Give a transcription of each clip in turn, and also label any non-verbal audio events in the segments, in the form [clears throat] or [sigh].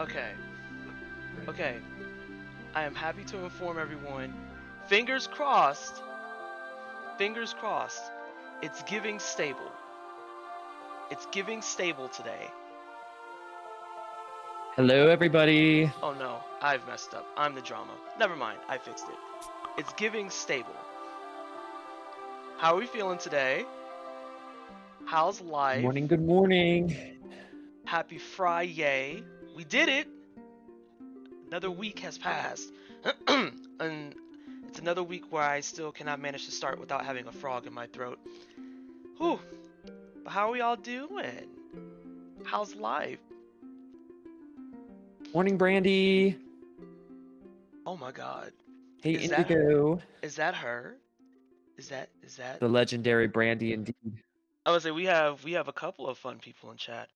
Okay. Okay. I am happy to inform everyone. Fingers crossed. Fingers crossed. It's giving stable. It's giving stable today. Hello, everybody. Oh no, I've messed up. I'm the drama. Never mind, I fixed it. It's giving stable. How are we feeling today? How's life? Good morning. Good morning. Happy Friday. We did it. Another week has passed. [clears throat] and it's another week where I still cannot manage to start without having a frog in my throat. Whew. But how are we all doing? How's life? Morning, Brandy. Oh my god. Hey, Is that Indigo. Is that her? Is that is that The legendary Brandy, indeed. I would say we have we have a couple of fun people in chat.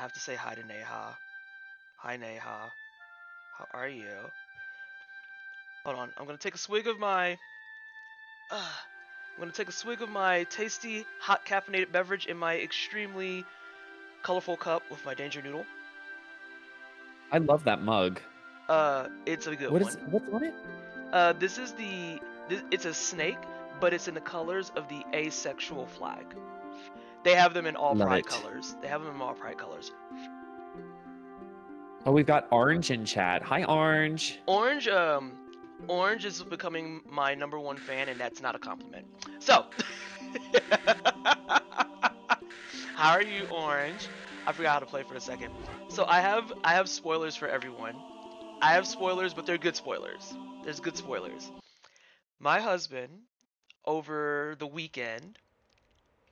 I have to say hi to Neha. Hi Neha. How are you? Hold on, I'm gonna take a swig of my. Uh, I'm gonna take a swig of my tasty hot caffeinated beverage in my extremely colorful cup with my danger noodle. I love that mug. Uh, it's a good What one. is what's on it? Uh, this is the. This, it's a snake, but it's in the colors of the asexual flag. They have them in all Love pride it. colors. They have them in all pride colors. Oh, we've got Orange in chat. Hi, Orange. Orange, um, Orange is becoming my number one fan, and that's not a compliment. So, [laughs] how are you, Orange? I forgot how to play for a second. So I have I have spoilers for everyone. I have spoilers, but they're good spoilers. There's good spoilers. My husband, over the weekend,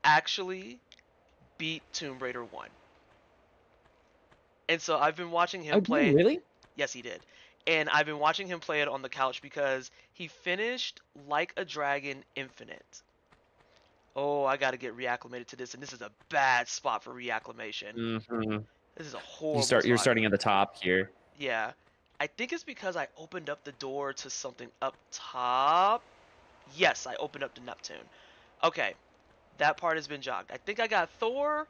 actually beat Tomb Raider 1. And so I've been watching him Oh, play. really? Yes, he did. And I've been watching him play it on the couch because he finished Like a Dragon Infinite. Oh, I got to get reacclimated to this, and this is a bad spot for reacclimation. Mm-hmm. This is a horrible. You start. You're starting at the top here. Yeah, I think it's because I opened up the door to something up top. Yes, I opened up to Neptune. Okay, that part has been jogged. I think I got Thor.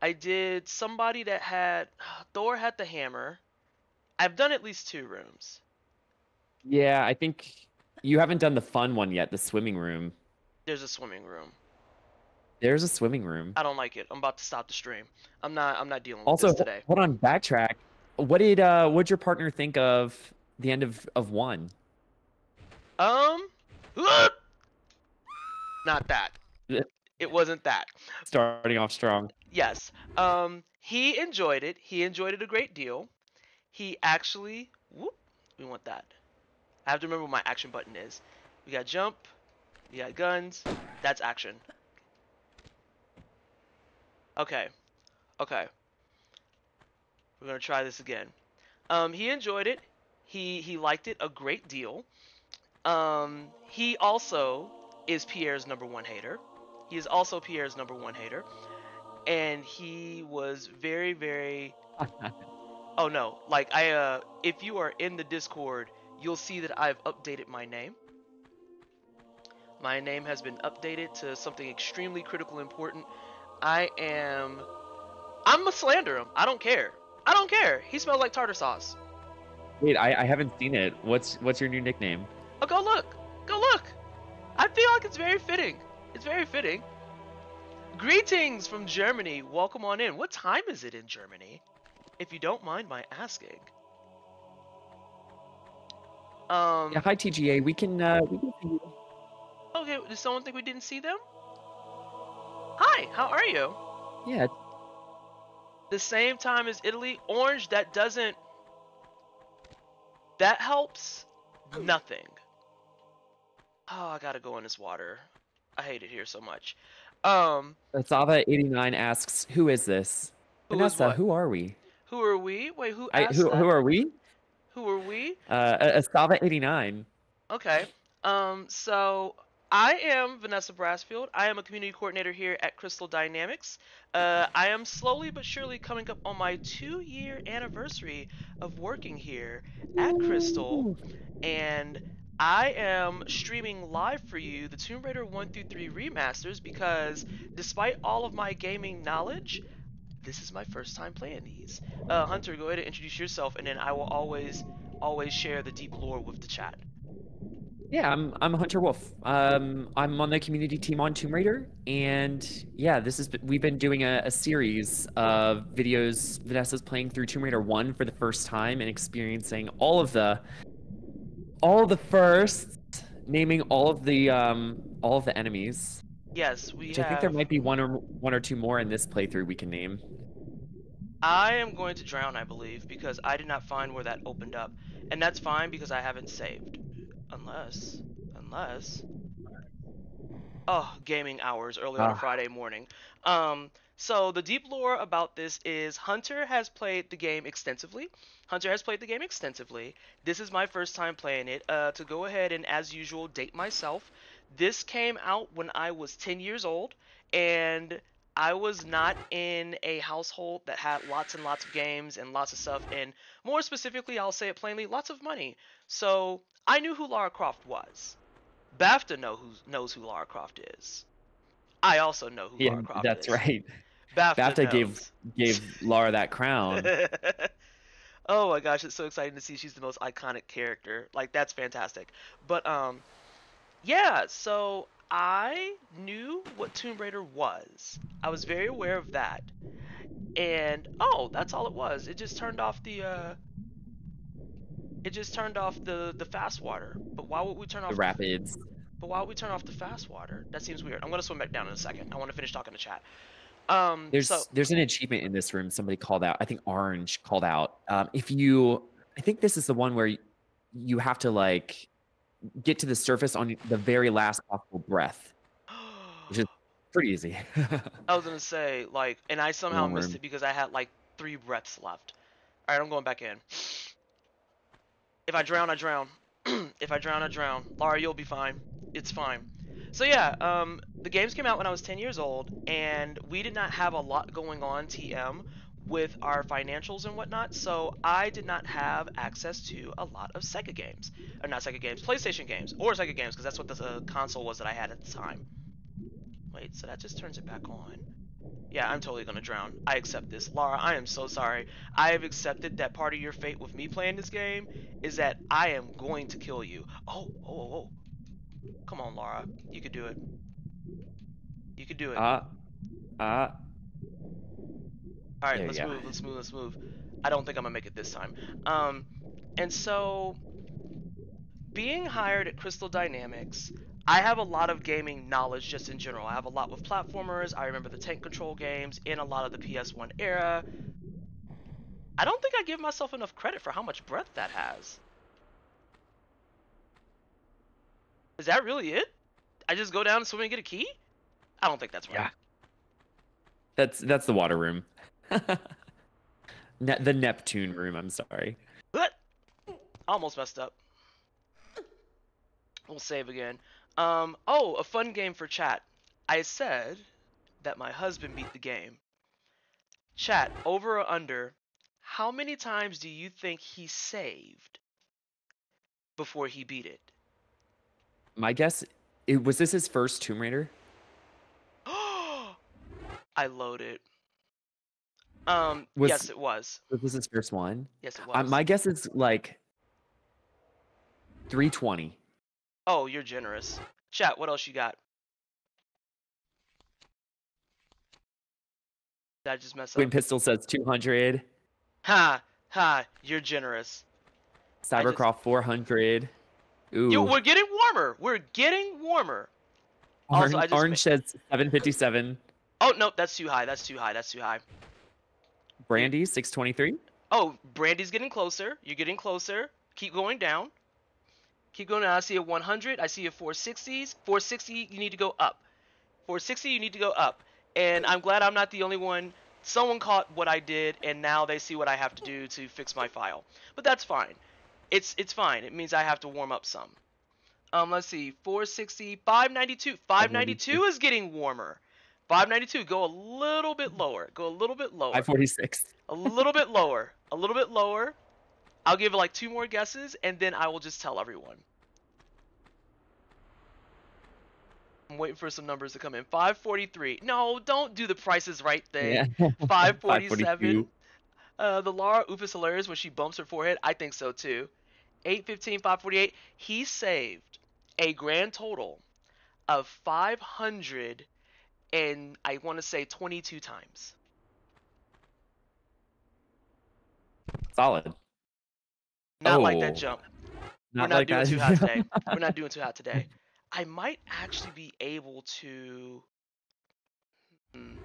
I did somebody that had [sighs] Thor had the hammer. I've done at least two rooms. Yeah, I think you haven't done the fun one yet. The swimming room. There's a swimming room. There's a swimming room. I don't like it. I'm about to stop the stream. I'm not. I'm not dealing with Also, this today. hold on. Backtrack. What did uh? What'd your partner think of the end of of one? Um, [gasps] not that. It wasn't that. Starting off strong. Yes. Um, he enjoyed it. He enjoyed it a great deal. He actually, whoop, we want that. I have to remember what my action button is. We got jump. We got guns. That's action. Okay. Okay. We're gonna try this again. Um, he enjoyed it. He he liked it a great deal. Um, he also is Pierre's number one hater. He is also Pierre's number one hater. And he was very very [laughs] oh no. Like i uh if you are in the discord you'll see that i've updated my name. My name has been updated to something extremely critical important. I am i'm gonna slander him. I don't care. I don't care. He smells like tartar sauce. Wait, I, I haven't seen it. What's what's your new nickname? oh go look. Go look. I feel like it's very fitting it's very fitting. Greetings from germany. Welcome on in. What time is it in germany if you don't mind my asking? Um Yeah, hi TGA. We can uh we can see you. okay does someone think we didn't see them? Hi how are you? Yeah, the same time as italy. Orange that doesn't that helps? Nothing. Oh i gotta go in this water i hate it here so much um Asava89 asks, "Who is this?" Who is Vanessa, what? who are we? who are we wait who I, who that? who are we? who are we Uh, Asava89. Okay. Um, so I am Vanessa Brassfield. I am a community coordinator here at Crystal Dynamics. Uh, I am slowly but surely coming up on my two-year anniversary of working here at Crystal, and I am streaming live for you the Tomb Raider 1 through 3 remasters because despite all of my gaming knowledge, this is my first time playing these. Uh, Hunter, go ahead and introduce yourself, and then I will always, always share the deep lore with the chat. Yeah, I'm I'm Hunter Wolf. Um, I'm on the community team on Tomb Raider, and yeah, this is we've been doing a, a series of videos. Vanessa's playing through Tomb Raider One for the first time and experiencing all of the all the firsts, naming all of the um all of the enemies. Yes, we Which have. I think there might be one or one or two more in this playthrough we can name. I am going to drown, I believe, because I did not find where that opened up, and that's fine because I haven't saved. Unless, unless. Oh, gaming hours early on a Ah. Friday morning. Um, so the deep lore about this is Hunter has played the game extensively. Hunter has played the game extensively. This is my first time playing it. Uh, to go ahead and, as usual, date myself. This came out when I was 10 years old, and I was not in a household that had lots and lots of games and lots of stuff, and more specifically, I'll say it plainly, lots of money. So I knew who Lara Croft was. BAFTA know who, knows who Lara Croft is. I also know who Yeah, Lara Croft that's is. right. [laughs] BAFTA, BAFTA gave gave Laura that crown. [laughs] oh my gosh, it's so exciting to see she's the most iconic character. Like that's fantastic. But um yeah, so I knew what Tomb Raider was. I was very aware of that. And oh, that's all it was. It just turned off the uh it just turned off the the fast water. But why would we turn off The rapids. But why would we turn off the fast water? That seems weird. I'm gonna swim back down in a second. I want to finish talking to chat. Um, There's so there's an achievement in this room. Somebody called out. I think Orange called out. Um, if you, I think this is the one where you have to like get to the surface on the very last possible breath. [gasps] Which is Pretty easy. [laughs] I was gonna say like, and I somehow missed it because I had like three breaths left. All right, I'm going back in. If I drown, I drown. [clears throat] if I drown, I drown. Laura, you'll be fine. It's fine. So yeah, um, the games came out when I was 10 years old, and we did not have a lot going on TM with our financials and whatnot, so I did not have access to a lot of Sega games, or not Sega games, PlayStation games, or Sega games, because that's what the uh, console was that I had at the time. Wait, so that just turns it back on. Yeah, I'm totally gonna drown. I accept this. Laura, I am so sorry. I have accepted that part of your fate with me playing this game is that I am going to kill you. Oh, oh, oh, oh. Come on, Laura. You could do it. You could do it. Ah, ah. All right, there let's move. Let's move. Let's move. I don't think I'm gonna make it this time. Um, and so, being hired at Crystal Dynamics, I have a lot of gaming knowledge just in general. I have a lot with platformers. I remember the tank control games in a lot of the PS1 era. I don't think I give myself enough credit for how much breadth that has. Is that really it? I just go down and swim and get a key? I don't think that's right. Yeah. That's that's the water room. [laughs] ne- the Neptune room. I'm sorry. But almost messed up. We'll save again. Um. Oh, a fun game for chat. I said that my husband beat the game. Chat over or under. How many times do you think he saved before he beat it? My guess. It, was this his first Tomb Raider? [gasps] I loaded. It. Um. Was- yes, it was. Was this his first one? Yes, it was. Uh, my guess is like 320. Oh, you're generous. Chat. What else you got? Did I just mess up? Twin Pistol says 200. Ha ha! You're generous. I just- 400. Ooh. Yo, we're getting warmer. We're getting warmer. also, Orange, just Orange says 757. Oh no, that's too high. That's too high. That's too high. Brandy 623. Oh, Brandy's getting closer. You're getting closer. Keep going down. Keep going down. I see a 100. I see a 460s. 460. You need to go up. 460. You need to go up. And I'm glad I'm not the only one. Someone caught what I did, and now they see what I have to do to fix my file. But that's fine. It's it's fine. It means I have to warm up some. Um, let's see. 460. 592. 592 is getting warmer. 592. Go a little bit lower. Go a little bit lower. 546. a little bit lower, a little bit lower. I'll give it like two more guesses, and then I will just tell everyone. I'm waiting for some numbers to come in. 543. No, don't do the prices right thing. Yeah. [laughs] 547. 542. Uh, the Lara is hilarious when she bumps her forehead. I think so too. 815, 548. He saved a grand total of 500 and I want to say 22 times. Solid. Not like that Oh, jump. Not We're not like doing that. too hot today. [laughs] We're not doing too hot today. I might actually be able to. Hmm.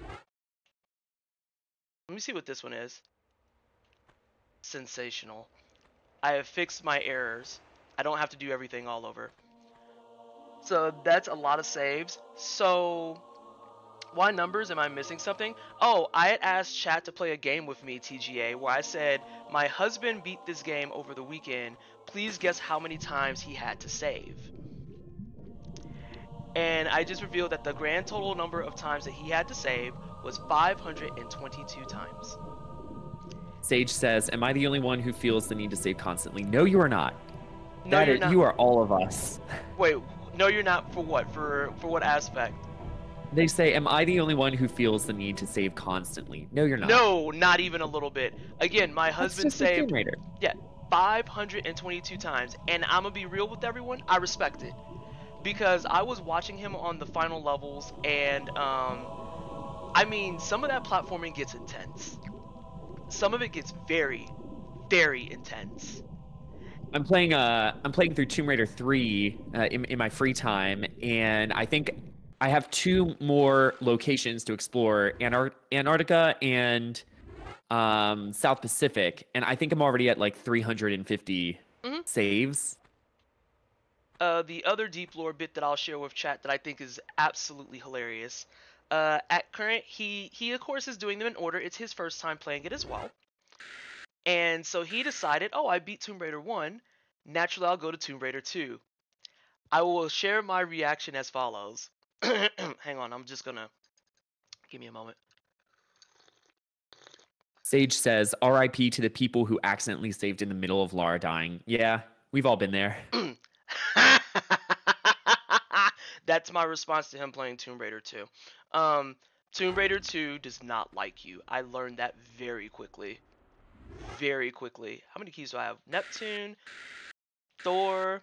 Let me see what this one is. Sensational. I have fixed my errors. I don't have to do everything all over. So that's a lot of saves. So why numbers? Am I missing something? Oh, I had asked chat to play a game with me, TGA, where I said my husband beat this game over the weekend. Please guess how many times he had to save. And I just revealed that the grand total number of times that he had to save was 522 times. Sage says, "Am I the only one who feels the need to save constantly?" No, you are not. No, That you're is- not. You are all of us. [laughs] Wait, no, you're not. For what? For for what aspect? They say, "Am I the only one who feels the need to save constantly?" No, you're not. No, not even a little bit. Again, my husband just a Tomb saved Raider. 522 times, and I'm gonna be real with everyone. I respect it because I was watching him on the final levels, and um, I mean, some of that platforming gets intense. Some of it gets very, very intense. I'm playing. Uh, I'm playing through Tomb Raider 3 uh, in, in my free time, and I think I have two more locations to explore: Antar- Antarctica and um, South Pacific. And I think I'm already at like 350 Mhm. saves. Uh, the other deep lore bit that I'll share with chat that I think is absolutely hilarious. Uh, at current, he he of course is doing them in order. It's his first time playing it as well, and so he decided, oh, I beat Tomb Raider one. Naturally, I'll go to Tomb Raider two. I will share my reaction as follows. [clears throat] Hang on, I'm just gonna give me a moment. Sage says, "R.I.P. to the people who accidentally saved in the middle of Lara dying." Yeah, we've all been there. [clears throat] [laughs] That's my response to him playing Tomb Raider 2. Um, Tomb Raider 2 does not like you. I learned that very quickly. Very quickly. How many keys do I have? Neptune, Thor,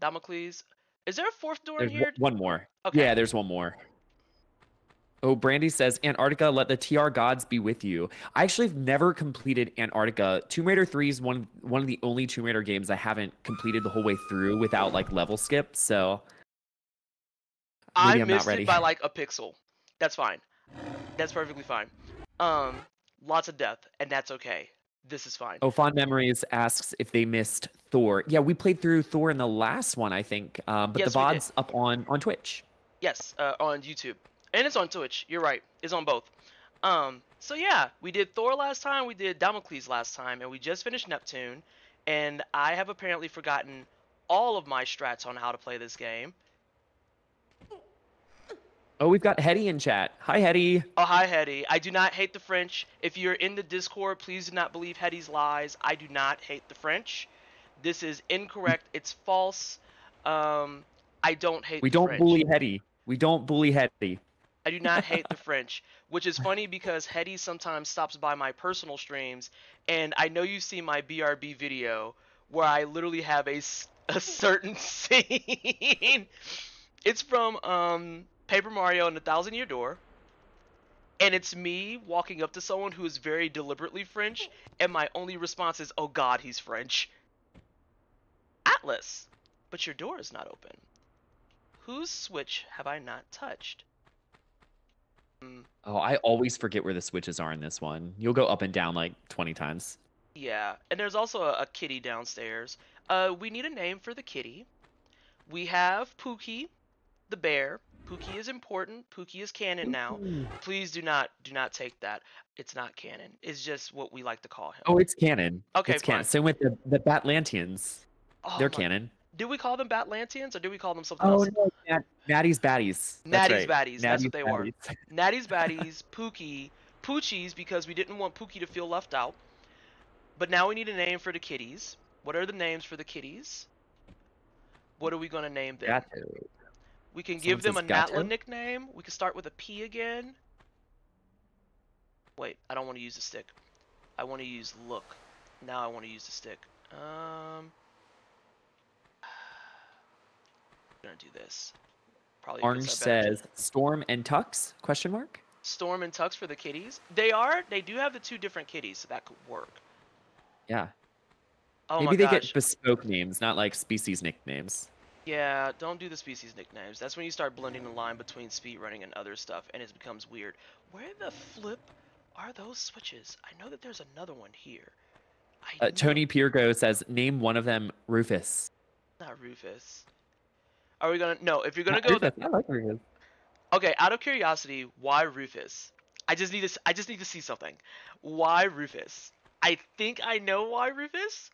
Damocles. Is there a fourth door in here? one one more. Okay. Yeah, there's one more. Oh, Brandy says, Antarctica, let the TR gods be with you. I actually have never completed Antarctica. Tomb Raider 3 is one one of the only Tomb Raider games I haven't completed the whole way through without like level skip. So I I'm missed it by like a pixel. That's fine. That's perfectly fine. Um, lots of death, and that's okay. This is fine. Oh, Fond Memories asks if they missed Thor. Yeah, we played through Thor in the last one, I think. Um, but Yes, the. VOD's up on on Twitch. Yes, uh, on YouTube, and it's on Twitch. You're right. It's on both. Um, so yeah, we did Thor last time. We did Damocles last time, and we just finished Neptune. And I have apparently forgotten all of my strats on how to play this game. Oh, we've got Hetty in chat. Hi, Hetty. Oh hi Hetty. I do not hate the French. If you're in the Discord, please do not believe Hetty's lies. I do not hate the French. This is incorrect. It's false. Um, I don't hate. We don't French. bully Hetty. We don't bully Hetty. I do not hate the French, which is funny because Hetty sometimes stops by my personal streams, and I know you've seen my BRB video where I literally have a, [laughs] a certain [laughs] scene. it's from um, Paper Mario and the Thousand Year Door, and it's me walking up to someone who is very deliberately French, and my only response is, "Oh God, he's French." Atlas, but your door is not open. Whose switch have I not touched? Oh, I always forget where the switches are in this one. You'll go up and down like 20 times. Yeah, and there's also a, a kitty downstairs. Uh, we need a name for the kitty. We have Pookie, the bear. Pookie is important. Pookie is canon now. Mm-hmm. Please do not do not take that. It's not canon. It's just what we like to call him. Oh, it's canon. Okay, it's canon. Same with the, the Batlantians. Oh They're my- canon. Do we call them Batlantians or do we call them something Oh else? no, Nat- Natty's Baddies. That's Natty's right. Baddies, that's what they were. Baddies. [laughs] Natty's Baddies, Pookie, Poochies because we didn't want Pookie to feel left out. But now we need a name for the kitties. What are the names for the kitties? What are we gonna name them? Gato. We can Someone give them a? Natla nickname. We can start with a P again. Wait, I don't want to use the stick. I want to use look. Now I want to use the stick. Um, [sighs] gonna do this. Probably Orange says Storm and Tux? Question mark. Storm and Tux for the kitties. They are. They do have the two different kitties, so that could work. Yeah. Oh Maybe they gosh. get bespoke names, not like species nicknames. Yeah, don't do the species nicknames. That's when you start blending the line between speedrunning and other stuff, and it becomes weird. Where the flip are those switches? I know that there's another one here. I Uh, Tony Piergo says, name one of them Rufus. Not Rufus. Are we gonna? No. If you're gonna Not go, Rufus. I like Rufus. okay. Out of curiosity, why Rufus? I just need to. I just need to see something. Why Rufus? I think I know why Rufus,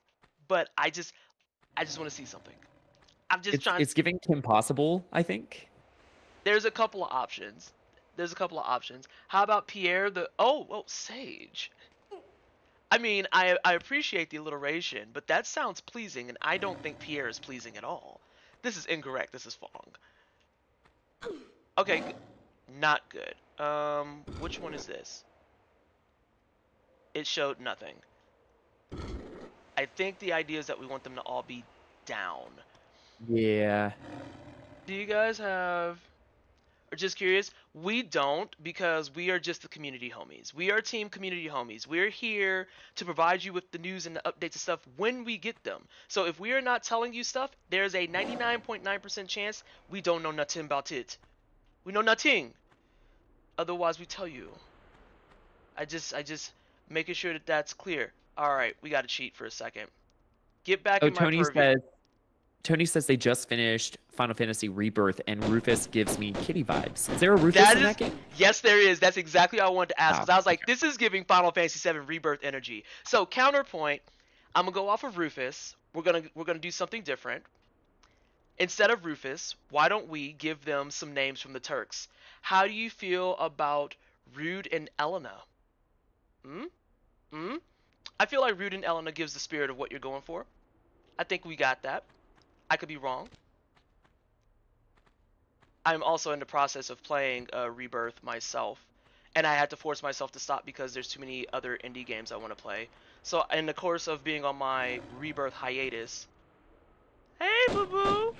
but I just, I just want to see something. I'm just It's, trying. it's giving Kim Possible, I think. There's a couple of options. There's a couple of options. How about Pierre the oh oh Sage? I mean, I I appreciate the alliteration, but that sounds pleasing, and I don't think Pierre is pleasing at all. This is incorrect. This is Fong. Okay, not good. Um, which one is this? It showed nothing. I think the idea is that we want them to all be down. Yeah. Do you guys have or just curious? We don't because we are just the community homies. We are team community homies. We're here to provide you with the news and the updates and stuff when we get them. So if we are not telling you stuff, there's a 99.9% chance we don't know nothing about it. We know nothing. Otherwise, we tell you. I just, I just making sure that that's clear. All right, we got to cheat for a second. Get back Oh, in my Tony purview. says. Tony says they just finished Final Fantasy Rebirth, and Rufus gives me kitty vibes. Is there a Rufus That in is- that game? Yes, there is. That's exactly what I wanted to ask. Oh, Because I was like, this is giving Final Fantasy VII Rebirth energy. So counterpoint, I'm gonna go off of Rufus. We're gonna we're gonna do something different. Instead of Rufus, why don't we give them some names from the Turks? How do you feel about Rude and Elena? Hmm? Hmm? I feel like Rude and Elena gives the spirit of what you're going for. I think we got that. I could be wrong. I'm also in the process of playing uh, Rebirth myself, and I had to force myself to stop because there's too many other indie games I want to play. So in the course of being on my Rebirth hiatus, hey boo boo,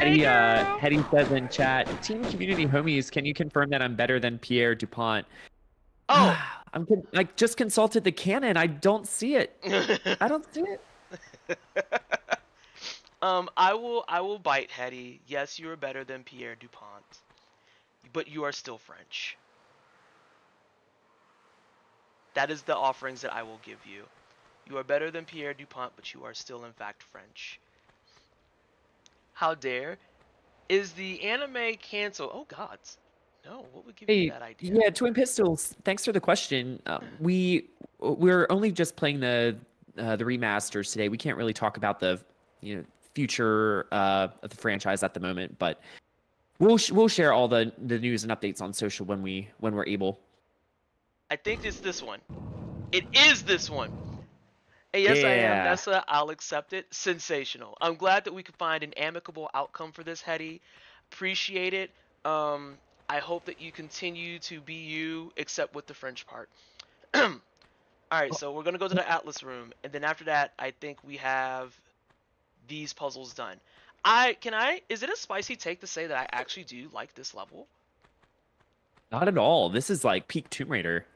hey uh. Hetty says in chat, Team Community Homies, can you confirm that I'm better than Pierre Dupont? oh, [sighs] I'm like just consulted the canon. I don't see it. [laughs] I don't see it. [laughs] um, I will I will bite Hetty. Yes, you are better than Pierre Dupont, but you are still French. That is the offerings that I will give you. You are better than Pierre Dupont, but you are still in fact French. How dare? Is the anime canceled? Oh gods. No, what would give Hey, you that idea? yeah, Twin Pistols. Thanks for the question. Uh, we we're only just playing the uh, the remasters today. We can't really talk about the you know future uh, of the franchise at the moment, but we'll sh- we'll share all the the news and updates on social when we when we're able. I think it's this one. It is this one. And yes, I am, Yeah. Nessa. I'll accept it. Sensational. I'm glad that we could find an amicable outcome for this, Hetty. Appreciate it. Um, I hope that you continue to be you, except with the French part. [clears throat] All right, so we're gonna go to the Atlas room, and then after that, I think we have these puzzles done. I can I is it a spicy take to say that I actually do like this level? Not at all. This is like peak Tomb Raider.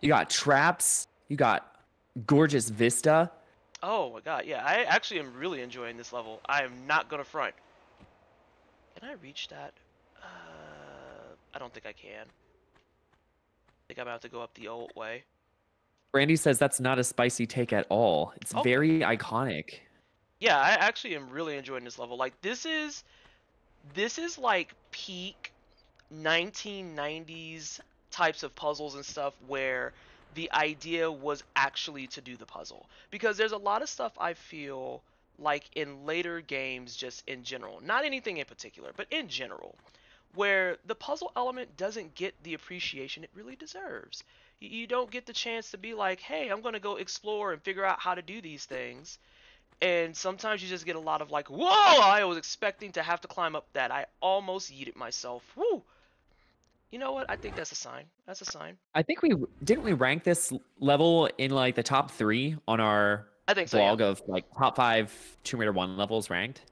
You got traps. You got gorgeous vista. Oh my god, yeah, I actually am really enjoying this level. I am not gonna front. Can I reach that? Uh, I don't think I can. I think I'm gonna have to go up the old way. Brandy says that's not a spicy take at all. It's Oh. very iconic. Yeah, I actually am really enjoying this level. Like this is, this is like peak 1990s types of puzzles and stuff where the idea was actually to do the puzzle. Because there's a lot of stuff I feel like in later games just in general, not anything in particular, but in general, where the puzzle element doesn't get the appreciation it really deserves. You don't get the chance to be like, "Hey, I'm going to go explore and figure out how to do these things." And sometimes you just get a lot of like, whoa! I was expecting to have to climb up that. I almost yeeted myself. Woo! You know what? I think that's a sign. That's a sign. I think we didn't we rank this level in like the top three on our I think so. yeah. of like top five Tomb Raider one levels ranked.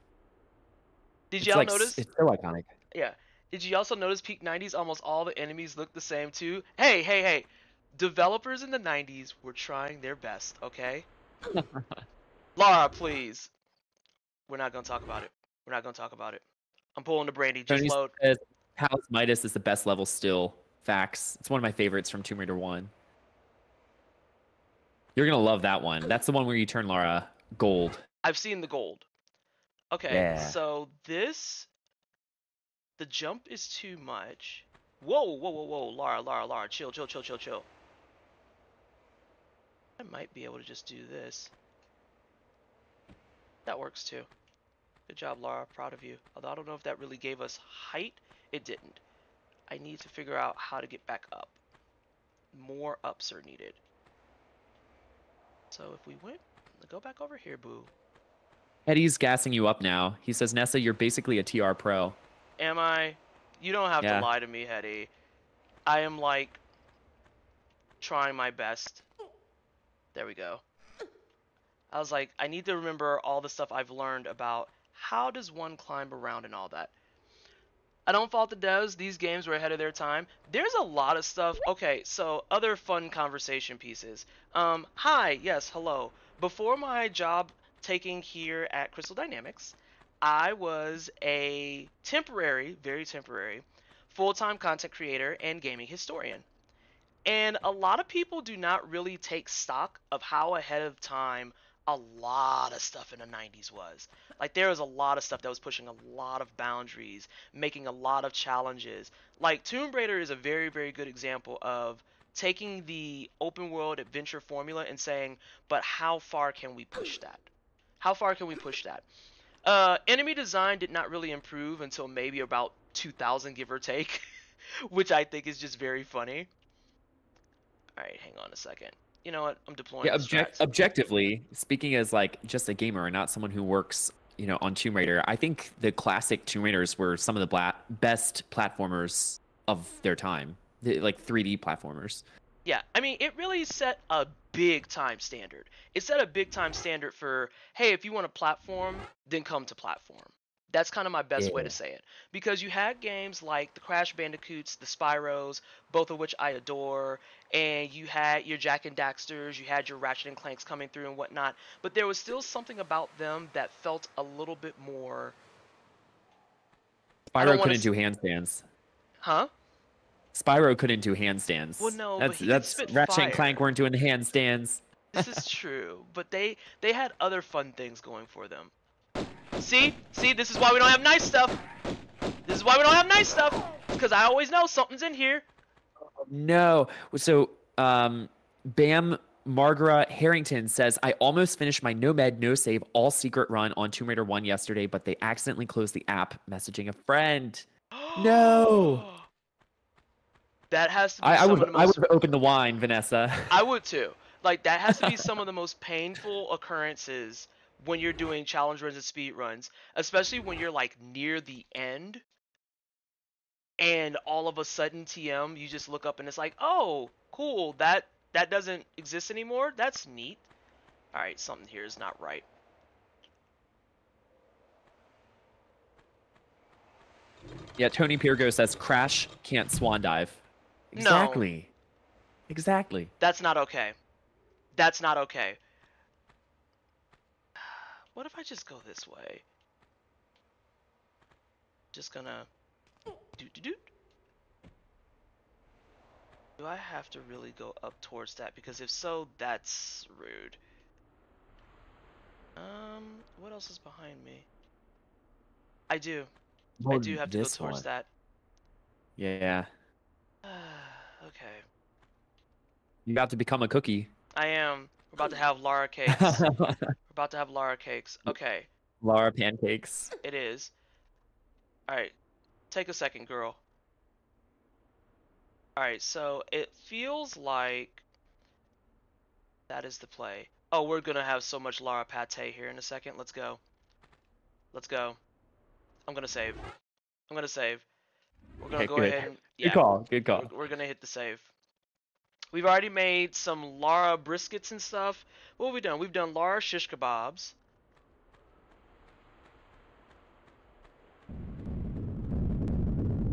Did y'all like, notice? It's so iconic. Yeah. Did you also notice peak 90s? Almost all the enemies look the same too. Hey, hey, hey! Developers in the 90s were trying their best. Okay. [laughs] Laura, please. We're not gonna talk about it. We're not gonna talk about it. I'm pulling the brandy. Just Tony load. says Palace Midas is the best level still. Facts. It's one of my favorites from Tomb Raider 1. You're gonna love that one. That's the one where you turn Lara gold. I've seen the gold. Okay, Yeah. so this, the jump is too much. Whoa, whoa, whoa, whoa, Lara, Lara, Lara, chill, chill, chill, chill, chill. I might be able to just do this. That works too. Good job, Lara. Proud of you. Although I don't know if that really gave us height. It didn't. I need to figure out how to get back up. More ups are needed. So if we went, go back over here, boo. Hetty's gassing you up now. He says, Nessa, you're basically a TR pro. Am I? You don't have Yeah. to lie to me, Hetty. I am like trying my best. There we go. I was like, I need to remember all the stuff I've learned about how does one climb around and all that. I don't fault the devs. These games were ahead of their time. There's a lot of stuff. Okay, so other fun conversation pieces. Um, hi, yes, hello. Before my job taking here at Crystal Dynamics, I was a temporary, very temporary, full-time content creator and gaming historian. And a lot of people do not really take stock of how ahead of time a lot of stuff in the 90s was. Like there was a lot of stuff that was pushing a lot of boundaries, making a lot of challenges. Like Tomb Raider is a very very good example of taking the open world adventure formula and saying, "But how far can we push that? How far can we push that?" Uh, enemy design did not really improve until maybe about 2000 give or take, [laughs] which I think is just very funny. All right, hang on a second. You know what? I'm deploying Yeah, the object- strats. objectively, speaking as like just a gamer and not someone who works, you know, on Tomb Raider, I think the classic Tomb Raiders were some of the bla- best platformers of their time, the, like 3D platformers. Yeah, I mean, it really set a big time standard. It set a big time standard for, hey, if you want a platform, then come to platform. That's kind of my best way to say it. Because you had games like the Crash Bandicoots, the Spyros, both of which I adore, and you had your Jak and Daxters, you had your Ratchet and Clanks coming through and whatnot, but there was still something about them that felt a little bit more, Spyro couldn't do handstands. huh? Spyro couldn't do handstands. Well, no, that's that's Ratchet and Clank weren't doing the handstands. This is [laughs] true, but they they had other fun things going for them. See, see, this is why we don't have nice stuff. This is why we don't have nice stuff, because I always know something's in here. No. So, um, Bam Margaret Harrington says, I almost finished my no med, no save, all secret run on Tomb Raider 1 yesterday, but they accidentally closed the app messaging a friend. [gasps] No. That has to be I, I would of the I would open the wine, Vanessa. I would too. Like that has to be [laughs] some of the most painful occurrences when you're doing challenge runs and speed runs, especially when you're like near the end and all of a sudden TM you just look up and it's like, "Oh, cool. That that doesn't exist anymore. That's neat." All right, something here is not right. yeah, Tony Pirgo says, Crash can't swan dive. No. Exactly. Exactly. That's not okay. That's not okay. [sighs] What if I just go this way? Just gonna do do do. Do I have to really go up towards that? Because if so, that's rude. Um, what else is behind me? I do. I Oh, do have to go towards one. that. Yeah. [sighs] okay. You got to become a cookie. I am. We're about to have Lara [laughs] cakes. We're about to have Lara cakes. Okay. Lara pancakes. It is. Alright. Take a second, girl. Alright, so it feels like that is the play. Oh, we're gonna have so much Lara Pate here in a second. Let's go. Let's go. I'm gonna save. I'm gonna save. We're gonna Okay, go good. ahead and Good call. Good call. We're, we're gonna hit the save. We've already made some Lara briskets and stuff. What have we done? We've done Lara shish kebabs.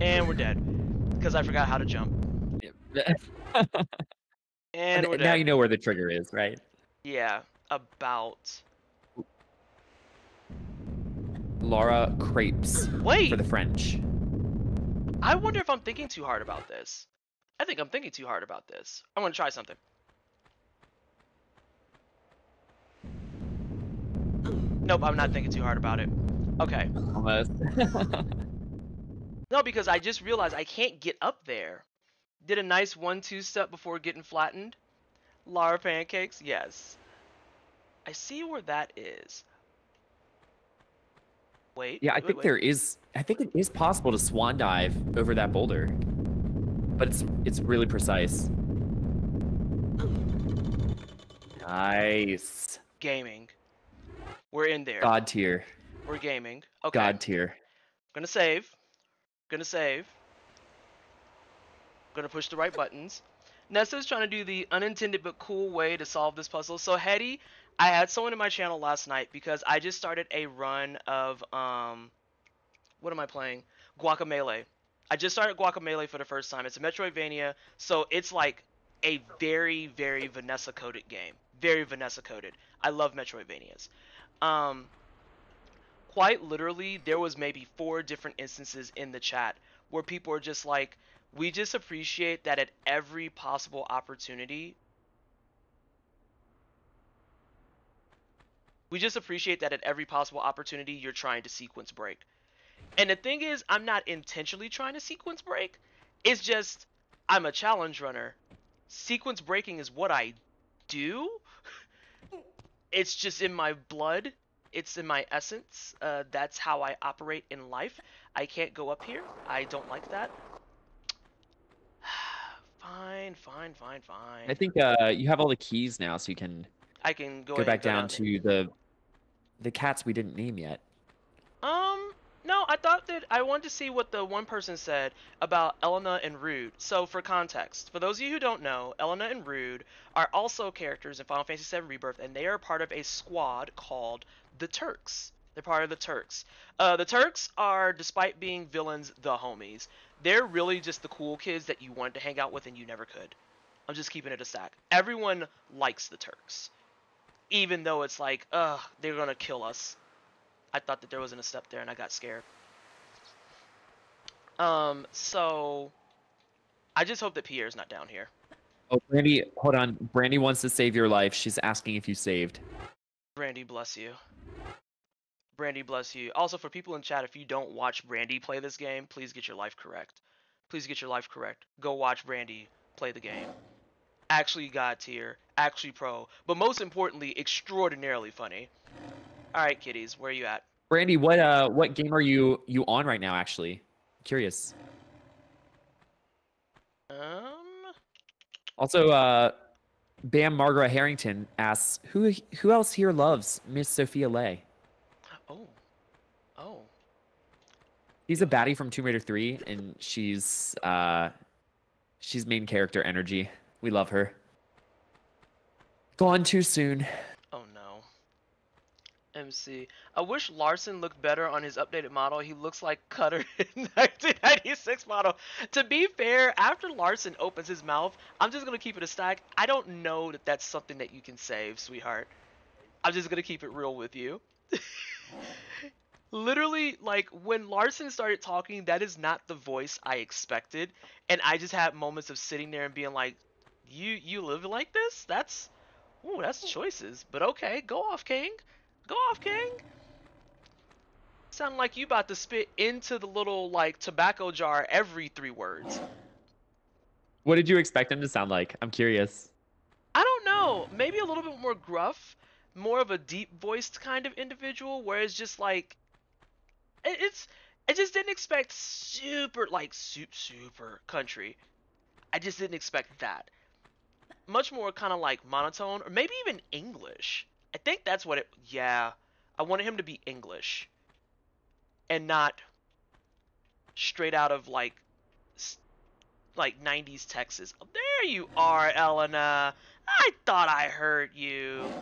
And we're dead. Because I forgot how to jump. [laughs] And we're now dead. you know where the trigger is, right? Yeah, about. Laura crepes Wait, for the French. I wonder if I'm thinking too hard about this. I think I'm thinking too hard about this. I want to try something. Nope, I'm not thinking too hard about it. Okay. [laughs] Almost. [laughs] No, because I just realized I can't get up there. Did a nice one-two step before getting flattened. Lara pancakes, yes. I see where that is. Wait. yeah, I wait, think wait. there is. I think it is possible to swan dive over that boulder, but it's it's really precise. Nice. gaming. We're in there. God tier. We're gaming. Okay. God tier. Gonna save. Gonna save. Gonna push the right buttons. Nessa's trying to do the unintended but cool way to solve this puzzle. So Hetty, I had someone in my channel last night because I just started a run of um what am I playing? Guacamelee. I just started Guacamelee for the first time. It's a Metroidvania, so it's like a very, very Vanessa coded game. Very Vanessa coded. I love Metroidvanias. Um quite literally there was maybe four different instances in the chat where people are just like we just appreciate that at every possible opportunity we just appreciate that at every possible opportunity you're trying to sequence break. And the thing is i'm not intentionally trying to sequence break. It's just i'm a challenge runner. Sequence breaking is what i do. [laughs] It's just in my blood it's in my essence. Uh, that's how I operate in life. I can't go up here. I don't like that. fine, [sighs] fine, fine, fine. I think uh, you have all the keys now, so you can I can go, go, back go down to the the cats we didn't name yet. Um, no, I thought that I wanted to see what the one person said about Elena and Rude. So, for context, for those of you who don't know, Elena and Rude are also characters in Final Fantasy VII Rebirth, and they are part of a squad called the Turks. They're part of the Turks. Uh, the Turks are, despite being villains, the homies. They're really just the cool kids that you wanted to hang out with and you never could. I'm just keeping it a stack. Everyone likes the Turks. Even though it's like, ugh, they're gonna kill us. I thought that there wasn't a step there and I got scared. Um, so I just hope that Pierre's not down here. Oh, Brandy, hold on. Brandy wants to save your life. She's asking if you saved. Brandy, bless you. Brandy, bless you. Also, for people in chat, if you don't watch Brandy play this game, please get your life correct. Please get your life correct. Go watch Brandy play the game. Actually God tier, actually pro, but most importantly, extraordinarily funny. All right, kiddies, where are you at? Brandy, what uh what game are you you on right now? Actually, curious. Um, Also, uh, Bam Margaret Harrington asks who who else here loves Miss Sophia Leigh. oh, oh, She's a baddie from Tomb Raider 3, and she's uh, she's main character energy. We love her. Gone too soon. MC. I wish Larson looked better on his updated model. He looks like Cutter [laughs] in 1996 model. To be fair, after Larson opens his mouth, I'm just gonna keep it a stack. I don't know that that's something that you can save, sweetheart. I'm just gonna keep it real with you. [laughs] Literally, like when Larson started talking, that is not the voice I expected, and I just had moments of sitting there and being like, "You you live like this? That's, ooh, that's choices." But okay, go off, King. Go off, King. Sound like you about to spit into the little like tobacco jar every three words. What did you expect him to sound like? I'm curious. I don't know. Maybe a little bit more gruff, more of a deep voiced kind of individual, where it's just like it's I just didn't expect super like super super country. I just didn't expect that. much more kind of like monotone, or maybe even English. I think that's what it. Yeah, I wanted him to be English, and not straight out of like, like '90s Texas. Oh, there you are, Elena. I thought I heard you.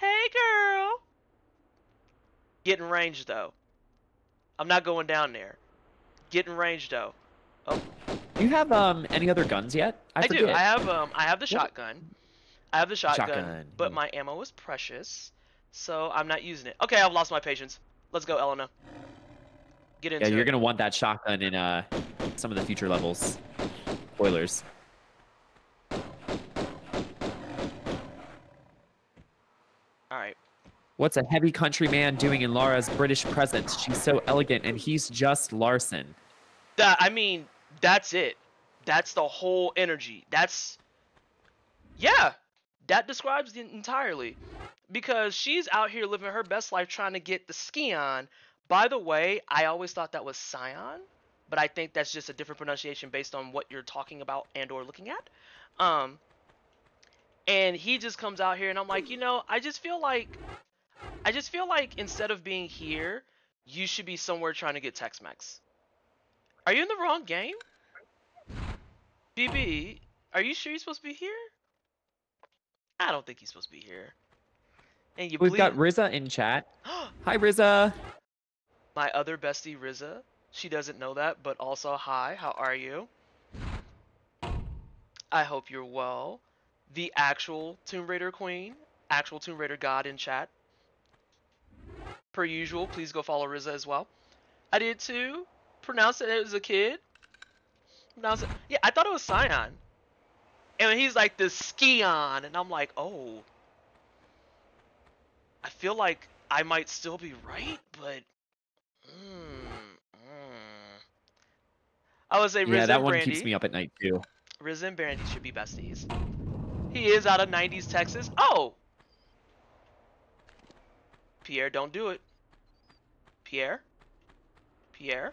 Hey, girl. Get in range though. I'm not going down there. Get in range though. Oh. Do you have um any other guns yet? I, do. I have um I have the shotgun. I have the shotgun, Shotgun, but my ammo is precious, so I'm not using it. Okay, I've lost my patience. Let's go, Elena. Get into Yeah, you're it. gonna want that shotgun in uh some of the future levels. Spoilers. All right. What's a heavy country man doing in Lara's British presence? She's so elegant, and he's just Larson. That I mean, that's it. That's the whole energy. That's yeah. That describes it entirely. Because she's out here living her best life trying to get the ski on. By the way, I always thought that was Scion, but I think that's just a different pronunciation based on what you're talking about and or looking at. Um and he just comes out here and I'm like, you know, I just feel like I just feel like instead of being here, you should be somewhere trying to get Tex-Mex. Are you in the wrong game? BB, are you sure you're supposed to be here? I don't think he's supposed to be here. And you We've got Riza in chat. [gasps] Hi, Riza. my other bestie Riza. She doesn't know that, but also hi, how are you? I hope you're well. The actual Tomb Raider queen, actual Tomb Raider god in chat. Per usual, please go follow Riza as well. I did too. Pronounced it as a kid. Pronounced it. Yeah, I thought it was Scion. And he's like the Skion, and I'm like, oh. I feel like I might still be right, but. Mm, mm. I would say Riz Yeah, that one Brandy. keeps me up at night too. Riz and Brandy should be besties. He is out of 90s Texas. Oh! Pierre, don't do it. Pierre? Pierre?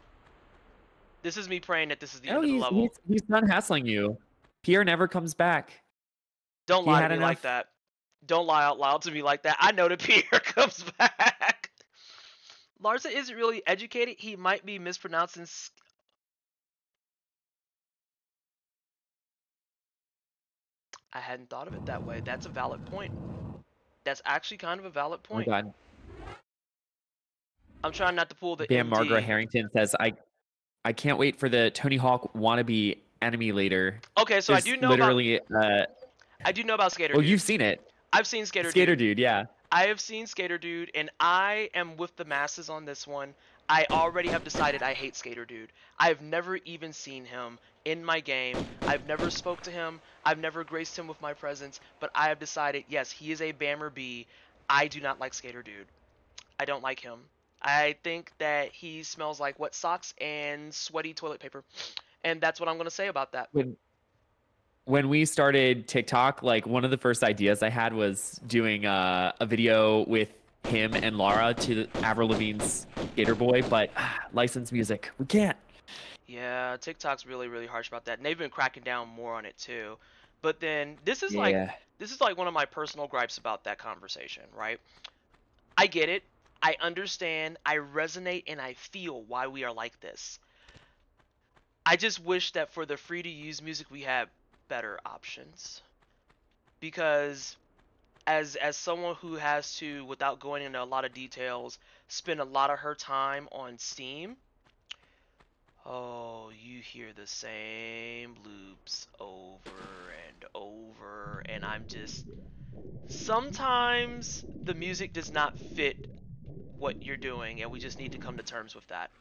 This is me praying that this is the No, end of the he's, level. he's, he's done hassling you. Pierre never comes back. Don't he lie to me like that. Don't lie out loud to me like that. I know that [laughs] Pierre comes back. Larson isn't really educated. He might be mispronouncing. s- I hadn't thought of it that way. That's a valid point. That's actually kind of a valid Oh my point. god. I'm trying not to pull the Bam MD. Margaret Harrington says, I I can't wait for the Tony Hawk wannabe enemy later. Okay, so I do know about uh I do know about Skater oh Dude. you've seen it. I've seen Skater, Skater Dude. dude, yeah. I have seen Skater Dude, and I am with the masses on this one. I already have decided I hate Skater Dude. I have never even seen him in my game. I've never spoke to him. I've never graced him with my presence. But I have decided, yes, he is a Bammer B. I do not like Skater Dude. I don't like him. I think that he smells like wet socks and sweaty toilet paper. And that's what I'm going to say about that. When when we started TikTok, like one of the first ideas I had was doing uh, a video with him and Lara to Avril Lavigne's Sk8er Boi, but ah, licensed music. We can't. Yeah, TikTok's really, really harsh about that. And they've been cracking down more on it too. But then this is yeah. like this is like one of my personal gripes about that conversation, right? I get it. I understand. I resonate and I feel why we are like this. I just wish that for the free to use music we had better options. Because as as someone who has to without going into a lot of details spend a lot of her time on Steam, Oh, you hear the same loops over and over, and I'm just. Sometimes the music does not fit what you're doing, and we just need to come to terms with that.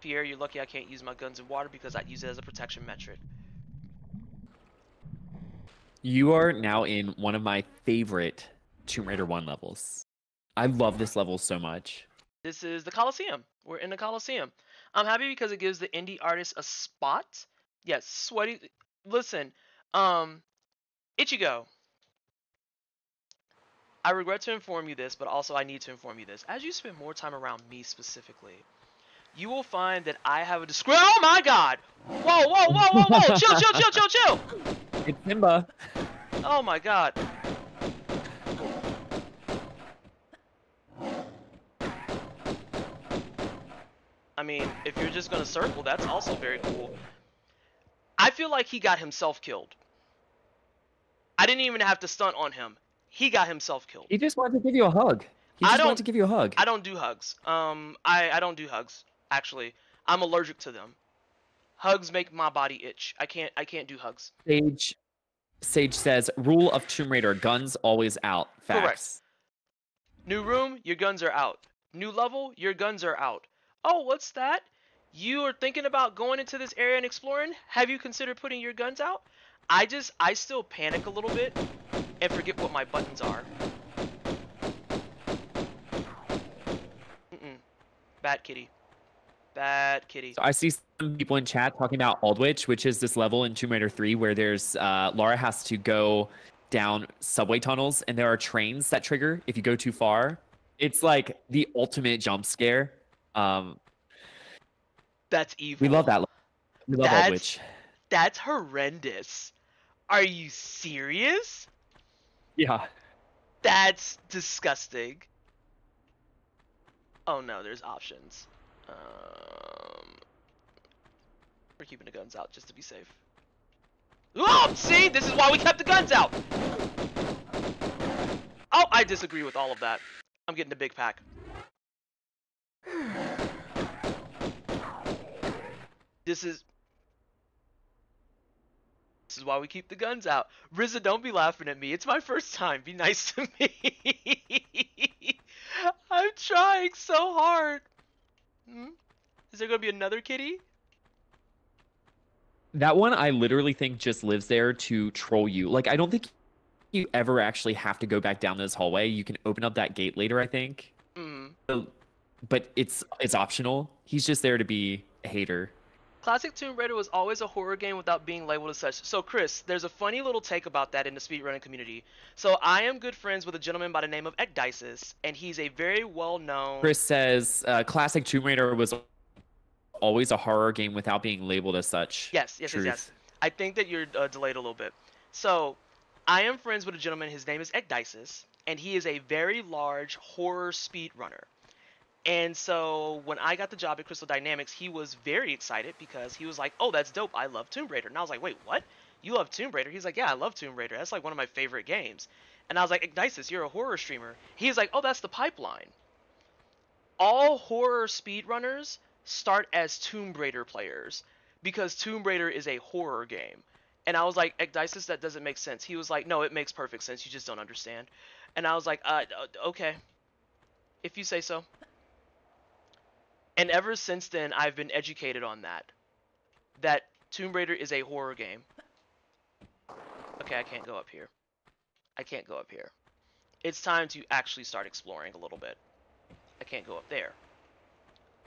Pierre, you're lucky I can't use my guns in water because I use it as a protection metric. You are now in one of my favorite Tomb Raider 1 levels. I love this level so much. This is the Coliseum. We're in the Coliseum. I'm happy because it gives the indie artist a spot. Yes, sweaty. Listen, um, Ichigo. I regret to inform you this, but also I need to inform you this. As you spend more time around me specifically, you will find that I have a description. Oh my god! Whoa, whoa, whoa, whoa, whoa! [laughs] chill, chill, chill, chill, chill! It's Simba. Oh my god. I mean, if you're just gonna circle, that's also very cool. I feel like he got himself killed. I didn't even have to stunt on him. He got himself killed. He just wanted to give you a hug. He I just don't- wanted to give you a hug. I don't do hugs. Um, I, I don't do hugs. Actually, I'm allergic to them. Hugs make my body itch. I can't I can't do hugs. Sage Sage says, rule of Tomb Raider, guns always out. Correct. Facts. New room, your guns are out. New level, your guns are out. Oh, what's that? You are thinking about going into this area and exploring? Have you considered putting your guns out? I just, I still panic a little bit and forget what my buttons are. Mm-mm. Bad kitty. Bad kitty. So I see some people in chat talking about Aldwych, which is this level in Tomb Raider 3 where there's uh, Lara has to go down subway tunnels and there are trains that trigger if you go too far. It's like the ultimate jump scare. Um, That's evil. we love that. We love That's- Aldwych. That's horrendous. Are you serious? Yeah. That's disgusting. Oh no, there's options. Um, we're keeping the guns out just to be safe. Oh, see, this is why we kept the guns out. Oh, I disagree with all of that. I'm getting the big pack. This is this is why we keep the guns out. Rizza, don't be laughing at me. It's my first time. Be nice to me. [laughs] I'm trying so hard. Hmm? Is there gonna be another kitty? That one I literally think just lives there to troll you. Like I don't think you ever actually have to go back down this hallway. You can open up that gate later, I think. Hmm. But it's it's optional. He's just there to be a hater. Classic Tomb Raider was always a horror game without being labeled as such. So, Chris, there's a funny little take about that in the speedrunning community. So, I am good friends with a gentleman by the name of Ekdysis, and he's a very well known. Chris says uh, classic Tomb Raider was always a horror game without being labeled as such. Yes, yes, yes, yes. I think that you're uh, delayed a little bit. So, I am friends with a gentleman. His name is Ekdysis, and he is a very large horror speedrunner. And so, when I got the job at Crystal Dynamics, he was very excited because he was like, "Oh, that's dope! I love Tomb Raider." And I was like, "Wait, what? You love Tomb Raider?" He's like, "Yeah, I love Tomb Raider. That's like one of my favorite games." And I was like, "Ekdysis, you're a horror streamer." He's like, "Oh, that's the pipeline." All horror speedrunners start as Tomb Raider players because Tomb Raider is a horror game. And I was like, Ekdysis, that doesn't make sense. He was like, no, it makes perfect sense. You just don't understand. And I was like, uh, uh, okay. If you say so. And ever since then, I've been educated on that. That Tomb Raider is a horror game. Okay, I can't go up here. I can't go up here. It's time to actually start exploring a little bit. I can't go up there.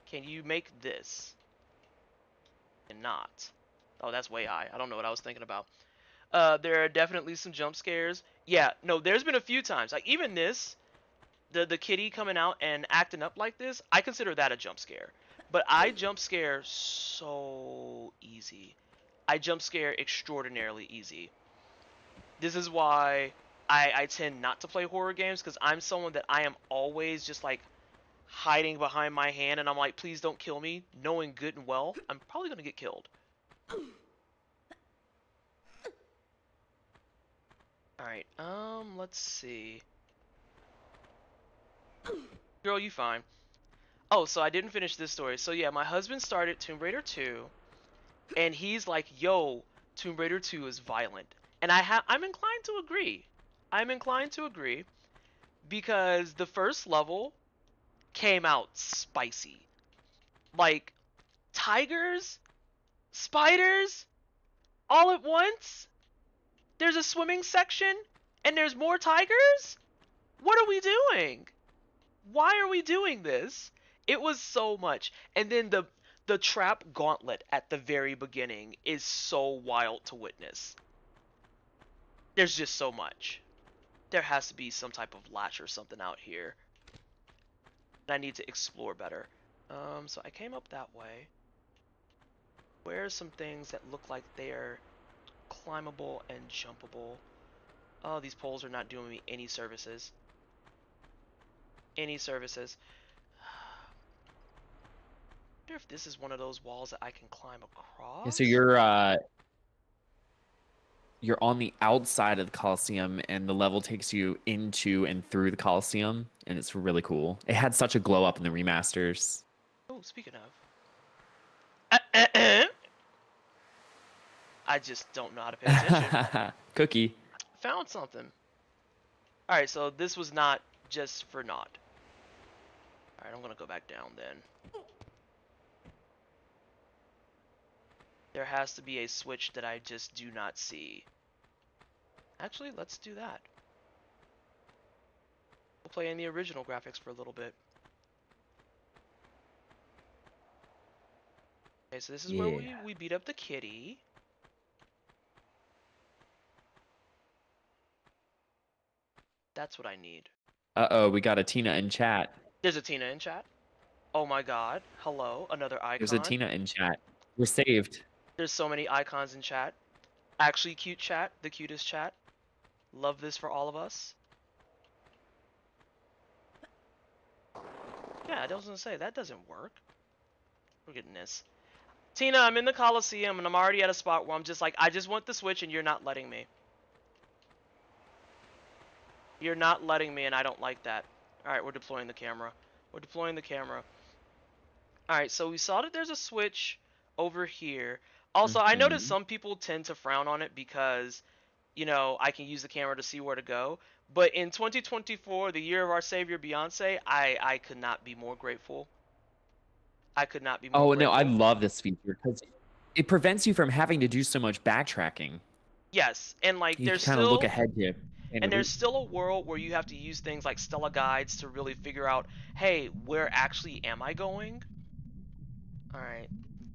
Can you make this? And not. Oh, that's way high. I don't know what I was thinking about. Uh, there are definitely some jump scares. Yeah, no, there's been a few times. Like even this, the the kitty coming out and acting up like this, I consider that a jump scare. But I jump scare so easy. I jump scare extraordinarily easy. This is why I, I tend not to play horror games because I'm someone that I am always just like hiding behind my hand and I'm like, please don't kill me, knowing good and well I'm probably gonna get killed. Alright, um, let's see. Girl, you fine. Oh, so I didn't finish this story. So yeah, my husband started Tomb Raider 2, and he's like, yo, Tomb Raider 2 is violent. And I ha I'm inclined to agree. I'm inclined to agree because the first level came out spicy. Like tigers, spiders, all at once. There's a swimming section and there's more tigers? What are we doing? Why are we doing this? It was so much. And then the the trap gauntlet at the very beginning is so wild to witness. There's just so much. There has to be some type of latch or something out here. I need to explore better. Um, so I came up that way. Where are some things that look like they're climbable and jumpable? Oh, these poles are not doing me any services. Any services. wonder if this is one of those walls that I can climb across. Yeah, so you're uh you're on the outside of the Coliseum and the level takes you into and through the Coliseum and it's really cool. It had such a glow up in the remasters. Oh, speaking of. Uh, uh, uh. I just don't know how to pay attention. [laughs] Cookie. Found something. Alright, so this was not just for naught. Alright, I'm gonna go back down then. There has to be a switch that I just do not see. Actually, let's do that. We'll play in the original graphics for a little bit. Okay, so this is where we, we beat up the kitty. That's what I need. Uh oh, we got a Tina in chat. There's a Tina in chat. Oh my god. Hello, another icon. There's a Tina in chat. We're saved. There's so many icons in chat. Actually cute chat, the cutest chat. Love this for all of us. Yeah, I was gonna say that doesn't work. Look at this. Tina, I'm in the Coliseum and I'm already at a spot where I'm just like, I just want the switch and you're not letting me. You're not letting me and I don't like that. Alright, we're deploying the camera. We're deploying the camera. Alright, so we saw that there's a switch over here. Also, I noticed Mhm. some people tend to frown on it because, you know, I can use the camera to see where to go. But in 2024, the year of our savior Beyonce, I I could not be more grateful. I could not be more Oh grateful. no, I love this feature because it prevents you from having to do so much backtracking. Yes, and like You there's kind of look ahead to and there's still a world where you have to use things like Stella guides to really figure out, hey, where actually am I going? All right,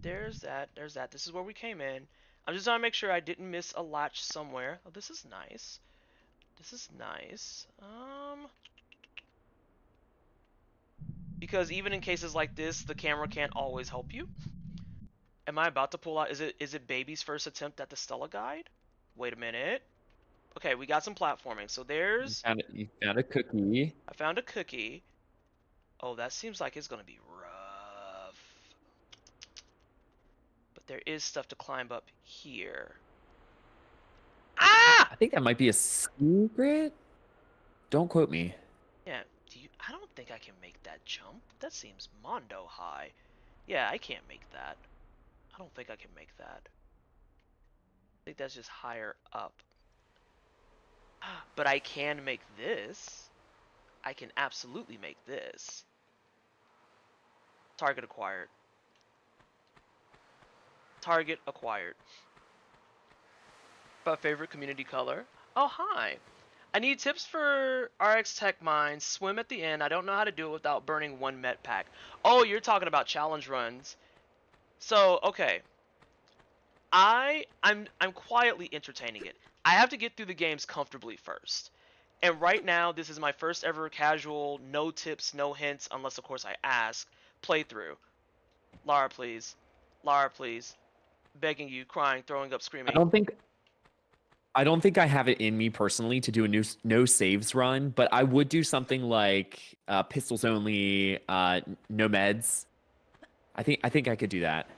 there's that. There's that. This is where we came in. I'm just trying to make sure I didn't miss a latch somewhere. Oh, this is nice. This is nice. Um, because even in cases like this, the camera can't always help you. Am I about to pull out? Is it is it baby's first attempt at the Stella guide? Wait a minute. Okay, we got some platforming. So you there's found, a- you found a cookie. I found a cookie. Oh, that seems like it's gonna be rough. But there is stuff to climb up here. Ah! I think that might be a secret. Don't quote me. Yeah, do you I don't think I can make that jump. That seems mondo high. Yeah, I can't make that. I don't think I can make that. I think that's just higher up. [gasps] But I can make this. I can absolutely make this. Target acquired. Target acquired. But favorite community color? Oh, hi. I need tips for RX Tech Mines. Swim at the end. I don't know how to do it without burning one med pack. Oh, you're talking about challenge runs. So, okay. I I'm I'm quietly entertaining it. I have to get through the games comfortably first. And right now, this is my first ever casual, no tips, no hints, unless of course I ask, playthrough. Lara, please. Lara, please. Begging you, crying, throwing up, screaming. I don't think. I don't think I have it in me personally to do a new no saves run, but I would do something like uh, pistols only, uh, no meds. I think I think I could do that.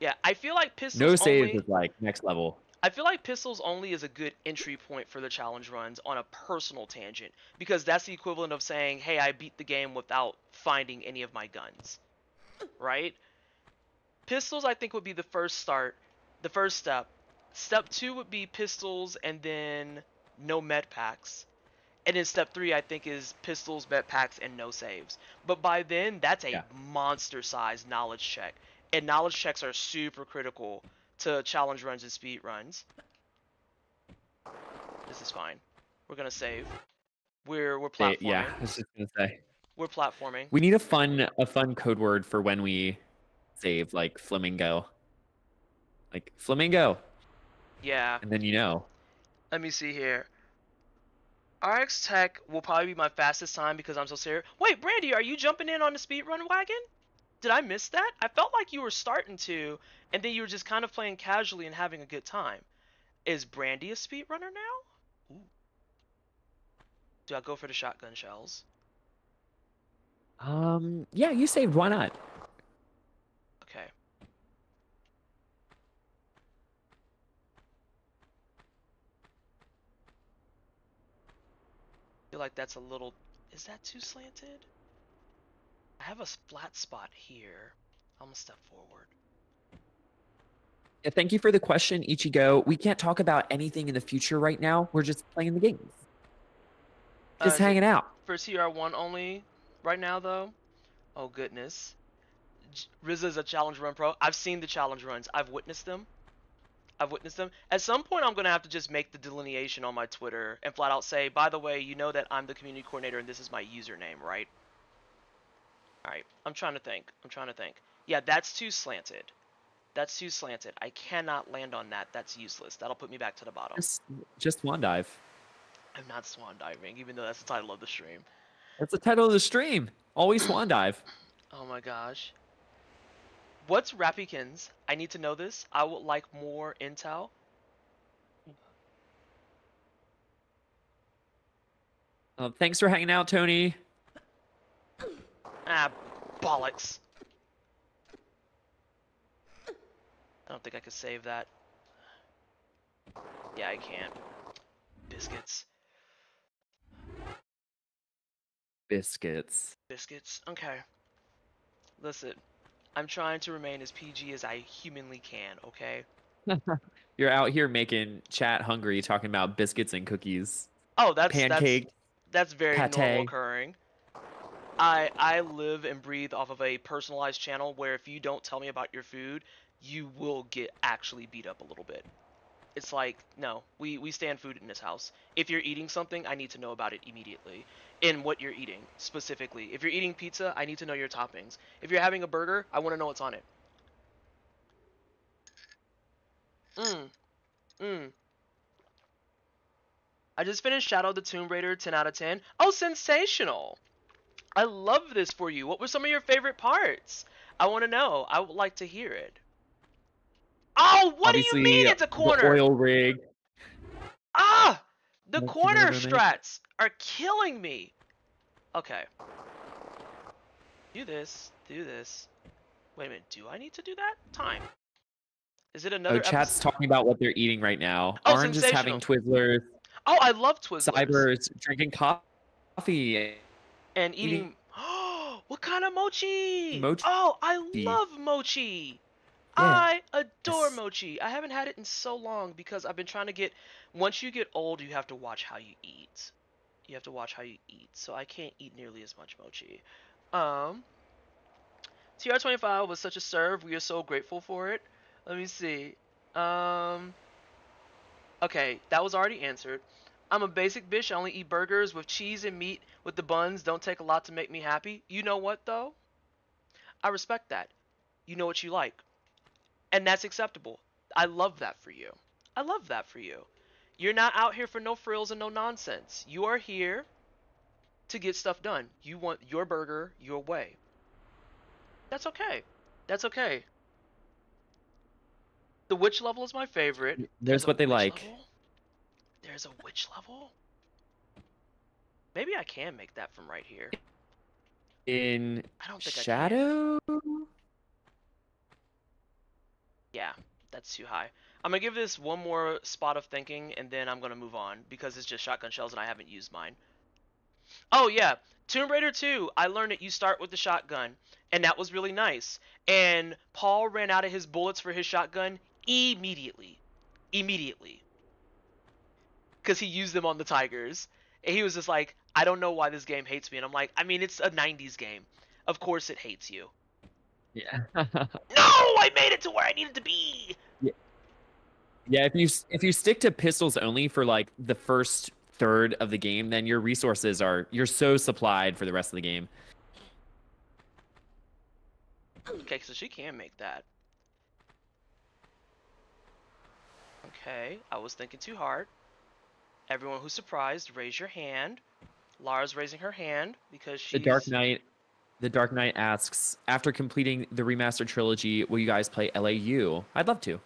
Yeah, I feel like pistols No saves only. is like next level. I feel like pistols only is a good entry point for the challenge runs on a personal tangent because that's the equivalent of saying, "Hey, I beat the game without finding any of my guns." Right? Pistols I think would be the first start, the first step. Step 2 would be pistols and then no med packs. And then step 3 I think is pistols, med packs and no saves. But by then that's a Yeah. monster sized knowledge check. And knowledge checks are super critical to challenge runs and speed runs. This is fine. We're gonna save. We're we're platforming. yeah, I was just gonna say We're platforming. we need a fun a fun code word for when we save, like flamingo. Like flamingo, Yeah. and then you know. Let me see here. RX Tech will probably be my fastest time because I'm so serious. Wait, Brandy, are you jumping in on the speed run wagon? Did I miss that? I felt like you were starting to, and then you were just kind of playing casually and having a good time. Is Brandy a speedrunner now? Ooh. Do I go for the shotgun shells? Um, yeah, you saved. Why not? Okay. feel like that's a little. Is that too slanted? I have a flat spot here. I'm gonna step forward. Yeah, thank you for the question, Ichigo. We can't talk about anything in the future right now. We're just playing the games. Just Uh, hanging out. For TR1 only right now, though. Oh, goodness. Rizza's a challenge run pro. I've seen the challenge runs, I've witnessed them. I've witnessed them. At some point, I'm going to have to just make the delineation on my Twitter and flat out say, by the way, you know that I'm the community coordinator and this is my username, right? Alright, I'm trying to think. I'm trying to think. Yeah, that's too slanted. That's too slanted. I cannot land on that. That's useless. That'll put me back to the bottom. Just, just one dive. I'm not swan diving, even though that's the title of the stream. That's the title of the stream. Always swan dive. [clears throat] Oh my gosh. What's Rappykins? I need to know this. I would like more intel. Uh, thanks for hanging out, Tony. Ah, bollocks. I don't think I could save that. Yeah, I can't. Biscuits. Biscuits. Biscuits. Okay. Listen, I'm trying to remain as PG as I humanly can, okay? [laughs] You're out here making chat hungry, talking about biscuits and cookies, Oh, that's pancake. that's that's very normal pate. occurring. I I live and breathe off of a personalized channel where if you don't tell me about your food, you will get actually beat up a little bit. It's like, no, we, we stand food in this house. If you're eating something, I need to know about it immediately. In what you're eating, specifically. If you're eating pizza, I need to know your toppings. If you're having a burger, I want to know what's on it. Mmm. Mmm. I just finished Shadow the Tomb Raider 10 out of 10. Oh, sensational! I love this for you. What were some of your favorite parts? I want to know. I would like to hear it. Oh, what Obviously, do you mean it's a corner? oil rig. Ah! The What's the corner strats are killing me. Okay. Do this. Do this. Wait a minute. Do I need to do that? Time. Is it another Oh, chat's episode? talking about what they're eating right now. Oh, Orange is having Twizzlers. Oh, I love Twizzlers. Cybers drinking coffee. And Eating- eating. [gasps] what kind of mochi? Mochi. Oh, I love mochi. Yeah. I adore Yes. mochi. I haven't had it in so long because I've been trying to get. Once you get old, you have to watch how you eat. You have to watch how you eat. So I can't eat nearly as much mochi. Um. TR25 was such a serve. We are so grateful for it. Let me see. Um. Okay, that was already answered. I'm a basic bitch. I only eat burgers with cheese and meat with the buns. Don't take a lot to make me happy. You know what, though? I respect that. You know what you like. And that's acceptable. I love that for you. I love that for you. You're not out here for no frills and no nonsense. You are here to get stuff done. You want your burger your way. That's okay. That's okay. The witch level is my favorite. There's what they like. level? There's a witch level? Maybe I can make that from right here. In I don't think. Shadow? Yeah, that's too high. I'm gonna give this one more spot of thinking, and then I'm gonna move on because it's just shotgun shells and I haven't used mine. Oh yeah, Tomb Raider 2. I learned that you start with the shotgun, and that was really nice. And Paul ran out of his bullets for his shotgun immediately, immediately, because he used them on the tigers. And he was just like, I don't know why this game hates me. And I'm like, I mean, it's a 90s game. Of course it hates you. Yeah. [laughs] No, I made it to where I needed to be. yeah, Yeah, if you if you stick to pistols only for like the first third of the game, then your resources are you're so supplied for the rest of the game. Okay, so she can make that. Okay, I was thinking too hard. Everyone who's surprised, raise your hand. Lara's raising her hand because she's The Dark Knight The Dark Knight asks, after completing the remastered trilogy, will you guys play LAU? I'd love to.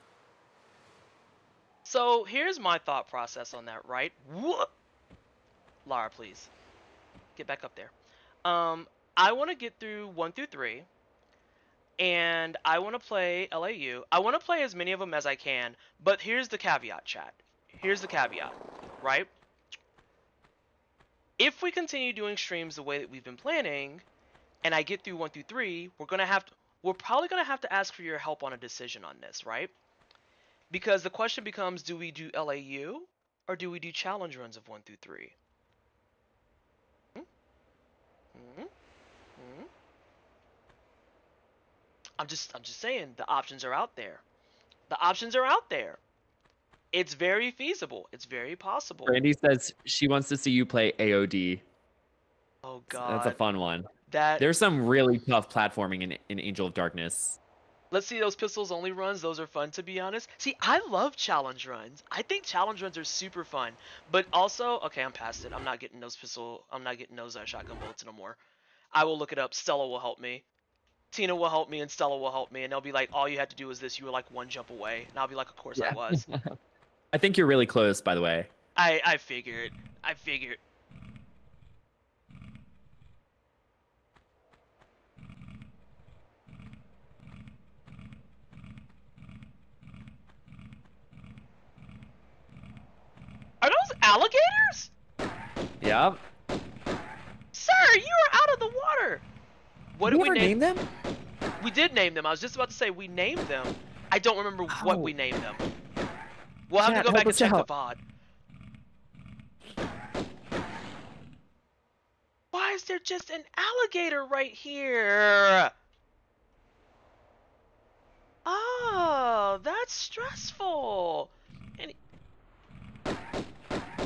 So here's my thought process on that, right? Lara, please. Get back up there. Um, I want to get through 1 through 3. And I want to play LAU. I want to play as many of them as I can. But here's the caveat, chat. Here's the caveat, right? If we continue doing streams the way that we've been planning, and I get through 1 through 3, we're to have to... We're probably going to have to ask for your help on a decision on this, right? Because the question becomes, do we do LAU or do we do challenge runs of 1 through 3? Hmm? Hmm? Hmm? I'm just I'm just saying the options are out there. The options are out there. It's very feasible. It's very possible. Brandy says she wants to see you play AOD. Oh god. That's a fun one. that There's some really tough platforming in, in Angel of Darkness. Let's see those pistols only runs. Those are fun to be honest. See, I love challenge runs. I think challenge runs are super fun. But also, okay, I'm past it. I'm not getting those pistol. I'm not getting those uh, shotgun bullets no more. I will look it up. Stella will help me. Tina will help me, and Stella will help me, and they'll be like, "All you had to do was this. You were like one jump away." And I'll be like, "Of course I was." [laughs] I think you're really close, by the way. I I figured. I figured. Are those alligators? Yep. Sir, you are out of the water. What Did did we we ever name? name them? We did name them. I was just about to say we named them. I don't remember what Oh. we named them. We'll have Chat, to go back and check out. the VOD. Why is there just an alligator right here? Oh, that's stressful. And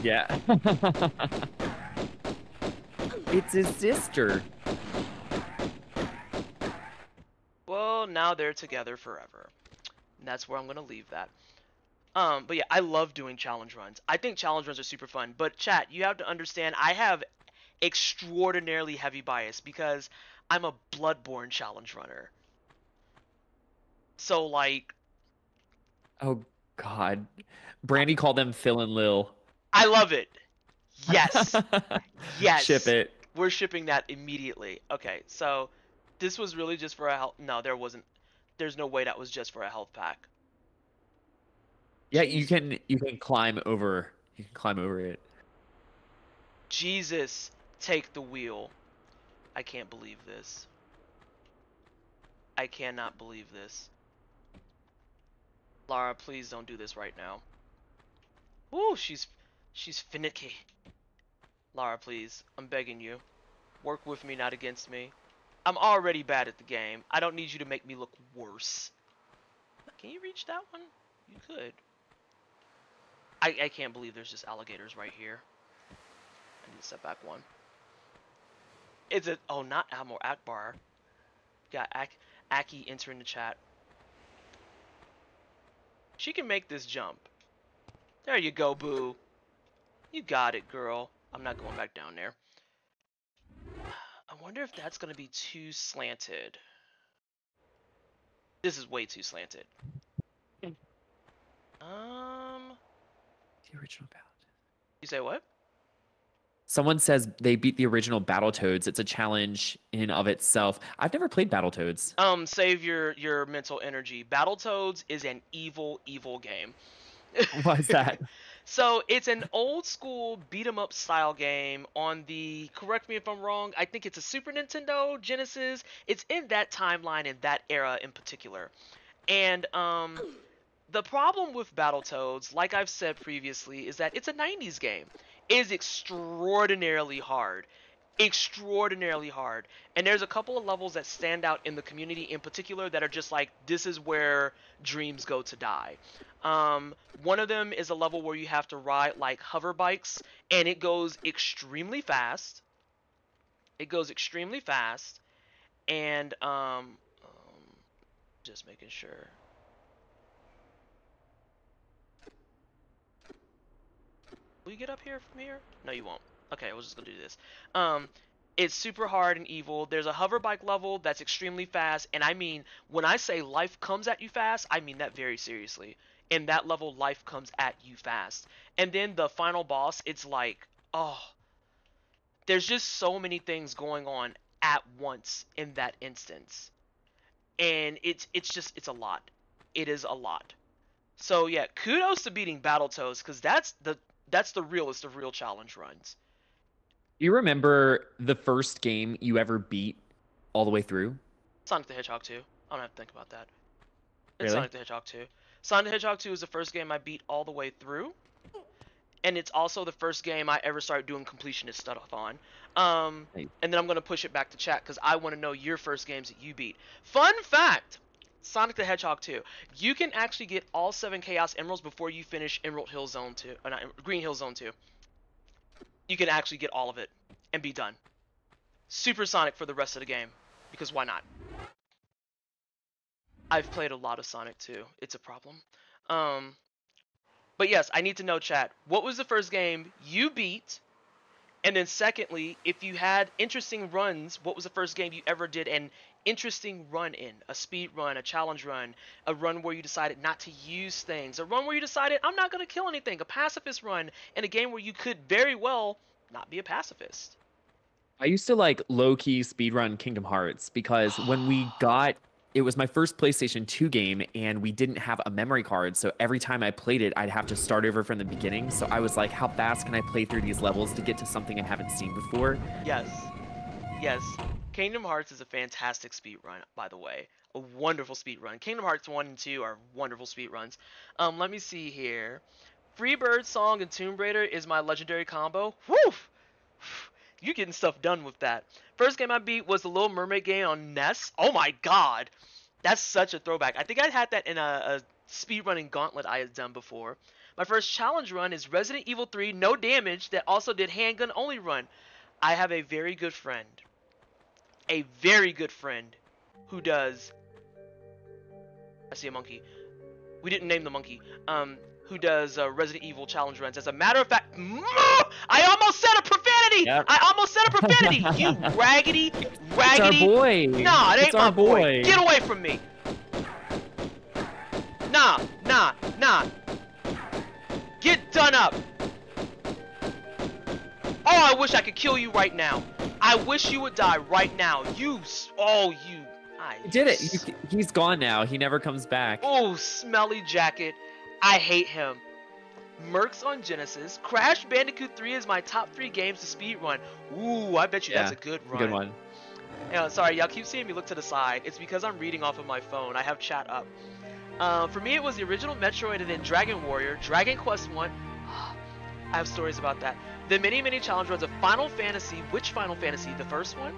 Yeah. [laughs] it's his sister. Well, now they're together forever. And that's where I'm gonna leave that. Um, but yeah, I love doing challenge runs. I think challenge runs are super fun. But chat, you have to understand, I have extraordinarily heavy bias because I'm a Bloodborne challenge runner. So like, Oh God. Brandy called them Phil and Lil. I love it. Yes, [laughs] yes. Ship it. We're shipping that immediately. Okay, so this was really just for a health. No, there wasn't. There's no way that was just for a health pack. Yeah, you can you can climb over you can climb over it. Jesus, take the wheel. I can't believe this. I cannot believe this. Lara, please don't do this right now. Ooh, she's she's finicky. Lara, please, I'm begging you. Work with me, not against me. I'm already bad at the game. I don't need you to make me look worse. Can you reach that one? You could. I, I can't believe there's just alligators right here. I need to step back one. It's a oh not Admiral Ackbar. Got Ak Aki entering the chat. She can make this jump. There you go, boo. You got it, girl. I'm not going back down there. I wonder if that's gonna be too slanted. This is way too slanted. Um, The original battle. you say what? Someone says they beat the original Battletoads. It's a challenge in of itself. I've never played Battletoads. Um, save your your mental energy. Battletoads is an evil, evil game. [laughs] Why is that? [laughs] So it's an old school beat 'em up style game on the. Correct me if I'm wrong. I think it's a Super Nintendo, Genesis. It's in that timeline in that era in particular, and um, the problem with Battletoads, like I've said previously, is that it's a 90s game. It is extraordinarily hard. Extraordinarily hard. And there's a couple of levels that stand out in the community in particular that are just like, this is where dreams go to die. Um, one of them is a level where you have to ride like hover bikes, and it goes extremely fast. It goes extremely fast, and um, um just making sure. Will you get up here from here? No, you won't. Okay, I was just gonna do this. Um, It's super hard and evil. There's a hover bike level that's extremely fast, and I mean, when I say life comes at you fast, I mean that very seriously. In that level, life comes at you fast. And then the final boss, it's like, oh, there's just so many things going on at once in that instance. And it's it's just it's a lot. It is a lot. So yeah, kudos to beating Battletoads because that's the that's the realest of real challenge runs. You remember the first game you ever beat all the way through? Sonic the Hedgehog 2. I don't have to think about that. It's Really? Sonic the Hedgehog 2. Sonic the Hedgehog 2 is the first game I beat all the way through. And it's also the first game I ever started doing completionist stuff on. Um, and then I'm going to push it back to chat because I want to know your first games that you beat. Fun fact Sonic the Hedgehog 2. You can actually get all seven Chaos Emeralds before you finish Emerald Hill Zone 2. Or not, Green Hill Zone 2. You can actually get all of it and be done. Supersonic for the rest of the game. Because why not? I've played a lot of Sonic 2. It's a problem. Um, but yes, I need to know, chat. What was the first game you beat? And then, secondly, if you had interesting runs, what was the first game you ever did an interesting run in? A speed run, a challenge run, a run where you decided not to use things, a run where you decided, I'm not going to kill anything, a pacifist run, in a game where you could very well not be a pacifist. I used to like low key speedrun Kingdom Hearts because when we [gasps] got it was my first PlayStation 2 game and we didn't have a memory card. So every time I played it, I'd have to start over from the beginning. So I was like, how fast can I play through these levels to get to something I haven't seen before? Yes. Yes. Kingdom Hearts is a fantastic speed run, by the way. A wonderful speed run. Kingdom Hearts 1 and 2 are wonderful speed runs. Um, let me see here. Freebird Song and Tomb Raider is my legendary combo. Woo! You're getting stuff done with that. First game I beat was the Little Mermaid game on NES. Oh my god! That's such a throwback. I think I had that in a, a speedrunning gauntlet I had done before. My first challenge run is Resident Evil 3 No Damage that also did handgun only run. I have a very good friend. A very good friend who does I see a monkey. We didn't name the monkey. Um who does uh, Resident Evil challenge runs. As a matter of fact, I almost said a profanity. Yep. I almost said a profanity. [laughs] you raggedy, raggedy. It's our boy. Nah, it ain't it's my our boy. Get away from me. Nah, nah, nah. Get done up. Oh, I wish I could kill you right now. I wish you would die right now. You, oh, you. I He did it. He- He's gone now. He never comes back. Oh, smelly jacket. I hate him. Mercs on Genesis. Crash Bandicoot 3 is my top three games to speedrun. Ooh, I bet you that's a good run. Good one. Yeah, sorry, y'all keep seeing me look to the side. It's because I'm reading off of my phone. I have chat up. Uh, for me, it was the original Metroid and then Dragon Warrior, Dragon Quest 1. I have stories about that. The many, many challenge runs of Final Fantasy. Which Final Fantasy? The first one?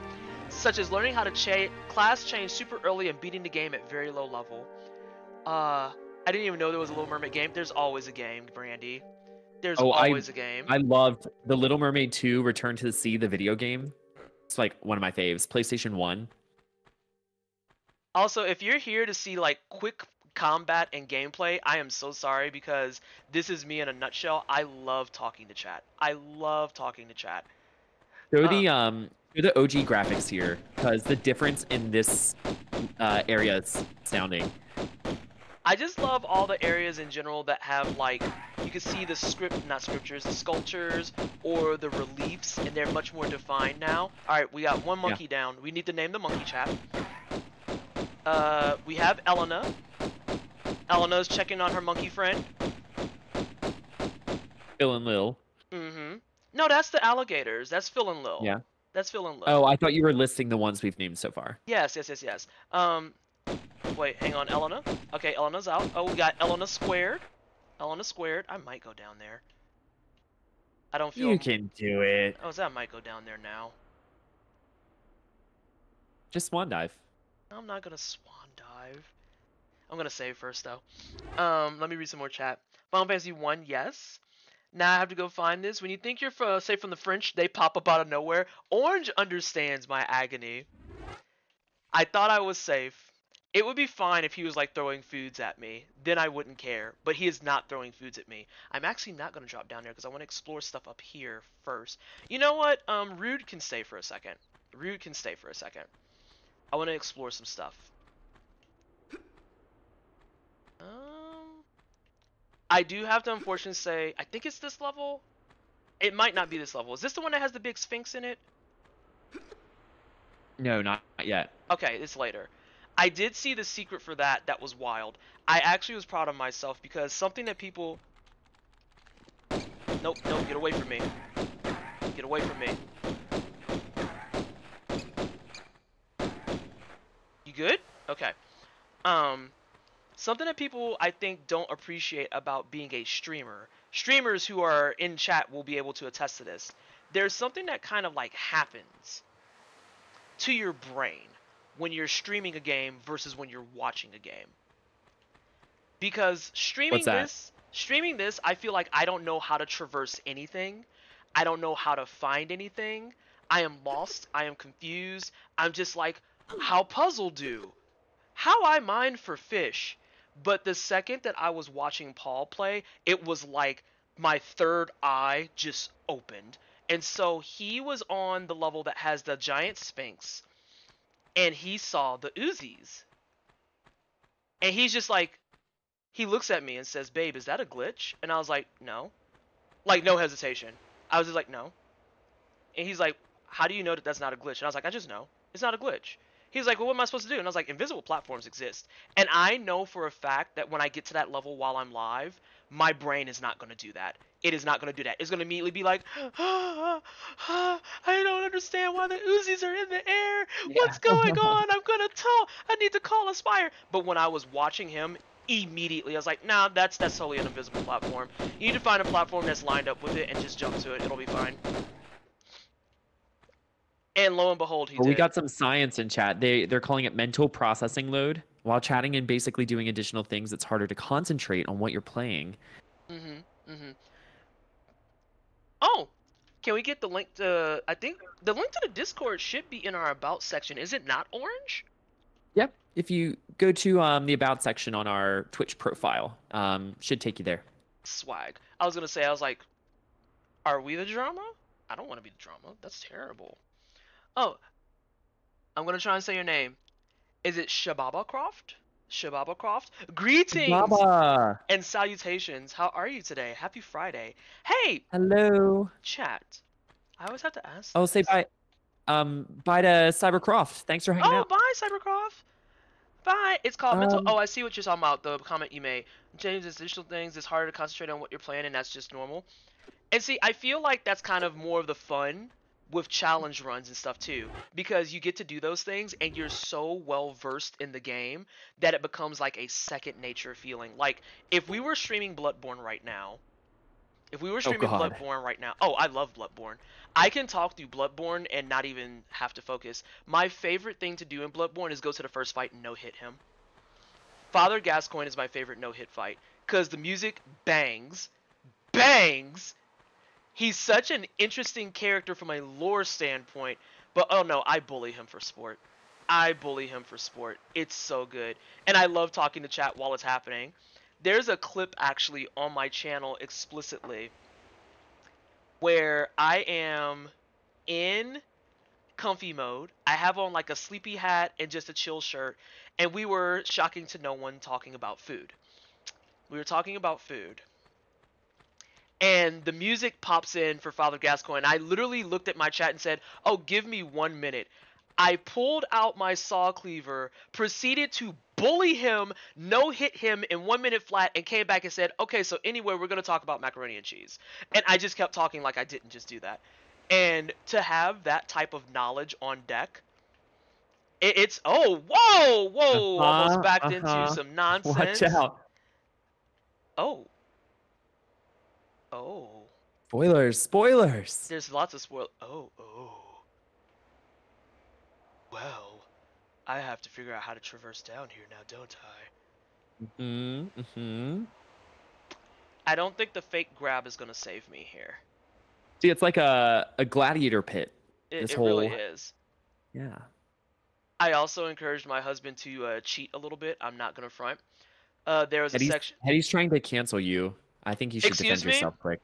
Such as learning how to cha- class change super early and beating the game at very low level. Uh, I didn't even know there was a Little Mermaid game. There's always a game, Brandy. There's Oh, always a game. I loved The Little Mermaid 2 Return to the Sea, the video game. It's like one of my faves. PlayStation 1. Also, if you're here to see like quick combat and gameplay, I am so sorry because this is me in a nutshell. I love talking to chat. I love talking to chat. Show the um show the OG graphics here, because the difference in this uh, area is astounding. I just love all the areas in general that have like you can see the script, not scriptures, the sculptures or the reliefs, and they're much more defined now. All right, we got one Yeah. monkey down. We need to name the monkey chat. Uh, we have Elena. Elena's checking on her monkey friend. Phil and Lil. Mm-hmm. No, that's the alligators. That's Phil and Lil. Yeah. That's Phil and Lil. Oh, I thought you were listing the ones we've named so far. Yes, yes, yes, yes. Um, wait, hang on, Elena. Okay, Elena's out. Oh, we got Elena squared. Elena squared. I might go down there. I don't feel. You can do it. Oh, so I might go down there now. Just swan dive. I'm not gonna swan dive. I'm gonna save first though. Um, let me read some more chat. Final Fantasy One, yes. Now I have to go find this. When you think you're fro- safe from the French, they pop up out of nowhere. Orange understands my agony. I thought I was safe. It would be fine if he was like throwing foods at me. Then I wouldn't care. But he is not throwing foods at me. I'm actually not gonna drop down there because I want to explore stuff up here first. You know what? Um, Rude can stay for a second. Rude can stay for a second. I want to explore some stuff. Um, I do have to unfortunately say, I think it's this level. It might not be this level. Is this the one that has the big sphinx in it? No, not yet. Okay, it's later. I did see the secret for that. That was wild. I actually was proud of myself because something that people. Nope, nope, get away from me. Get away from me. You good? Okay. Um, something that people I think don't appreciate about being a streamer. Streamers who are in chat will be able to attest to this. There's something that kind of like happens to your brain when you're streaming a game versus when you're watching a game. Because streaming this, streaming this, I feel like I don't know how to traverse anything. I don't know how to find anything. I am lost. I am confused. I'm just like, how puzzle do? How I mine for fish? But the second that I was watching Paul play, it was like my third eye just opened. And so he was on the level that has the giant sphinx and he saw the Uzis. And he's just like, he looks at me and says, Babe, is that a glitch? And I was like, No. Like, no hesitation. I was just like, No. And he's like, How do you know that that's not a glitch? And I was like, I just know. It's not a glitch. He's like, Well, what am I supposed to do? And I was like, Invisible platforms exist. And I know for a fact that when I get to that level while I'm live, my brain is not going to do that. It is not going to do that. It's going to immediately be like, ah, [gasps] ah, I don't understand why the Uzis are in the air. What's going [laughs] on? I'm going to tell. I need to call Aspire. But when I was watching him, immediately I was like, nah, that's that's totally an invisible platform. You need to find a platform that's lined up with it and just jump to it. It'll be fine. And lo and behold, he Well, we got some science in chat. They they're calling it mental processing load. While chatting and basically doing additional things, it's harder to concentrate on what you're playing. Mm-hmm. Mm-hmm. Oh, can we get the link to? I think the link to the Discord should be in our about section. Is it not orange? Yep. If you go to um, the about section on our Twitch profile, um, should take you there. Swag. I was gonna say. I was like, are we the drama? I don't want to be the drama. That's terrible. Oh, I'm gonna try and say your name. Is it Shababa Croft? Shababa Croft? Greetings Baba. and salutations. How are you today? Happy Friday. Hey, Hello. chat. I always have to ask. Oh, say bye. Um, bye to Cybercroft. Thanks for hanging Oh, out. Oh, bye, Cybercroft. Bye. It's called mental. Um, Oh, I see what you're talking about. The comment you made. Change the additional things. It's harder to concentrate on what you're playing, and that's just normal. And see, I feel like that's kind of more of the fun with challenge runs and stuff too, because you get to do those things, and you're so well versed in the game that it becomes like a second nature feeling. Like if we were streaming Bloodborne right now. If we were oh, streaming God. Bloodborne right now, oh, I love Bloodborne. I can talk through Bloodborne and not even have to focus. My favorite thing to do in Bloodborne is go to the first fight and no hit him. Father Gascoigne is my favorite no hit fight because the music bangs, bangs. He's such an interesting character from a lore standpoint, but oh no, I bully him for sport. I bully him for sport. It's so good. And I love talking to chat while it's happening. There's a clip actually on my channel explicitly where I am in comfy mode. I have on like a sleepy hat and just a chill shirt, and we were shocking to no one talking about food. We were talking about food. And the music pops in for Father Gascoigne. I literally looked at my chat and said, "Oh, give me 1 minute." I pulled out my saw cleaver, proceeded to bully him, no hit him in 1 minute flat and came back and said, "Okay, so anyway, we're going to talk about macaroni and cheese." And I just kept talking like I didn't just do that. And to have that type of knowledge on deck, it, it's oh whoa whoa Uh-huh, almost backed uh-huh. into some nonsense. Watch out. Oh. Oh. Spoilers. Spoilers. There's lots of spoil. Oh oh. Well, I have to figure out how to traverse down here now, don't I? Mm-hmm. mm-hmm. I don't think the fake grab is gonna save me here. See, it's like a, a gladiator pit. It, This it really whole- is. Yeah. I also encouraged my husband to uh, cheat a little bit. I'm not gonna front. Uh, there was a section. Eddie's trying to cancel you. I think you should Excuse defend me? yourself quick.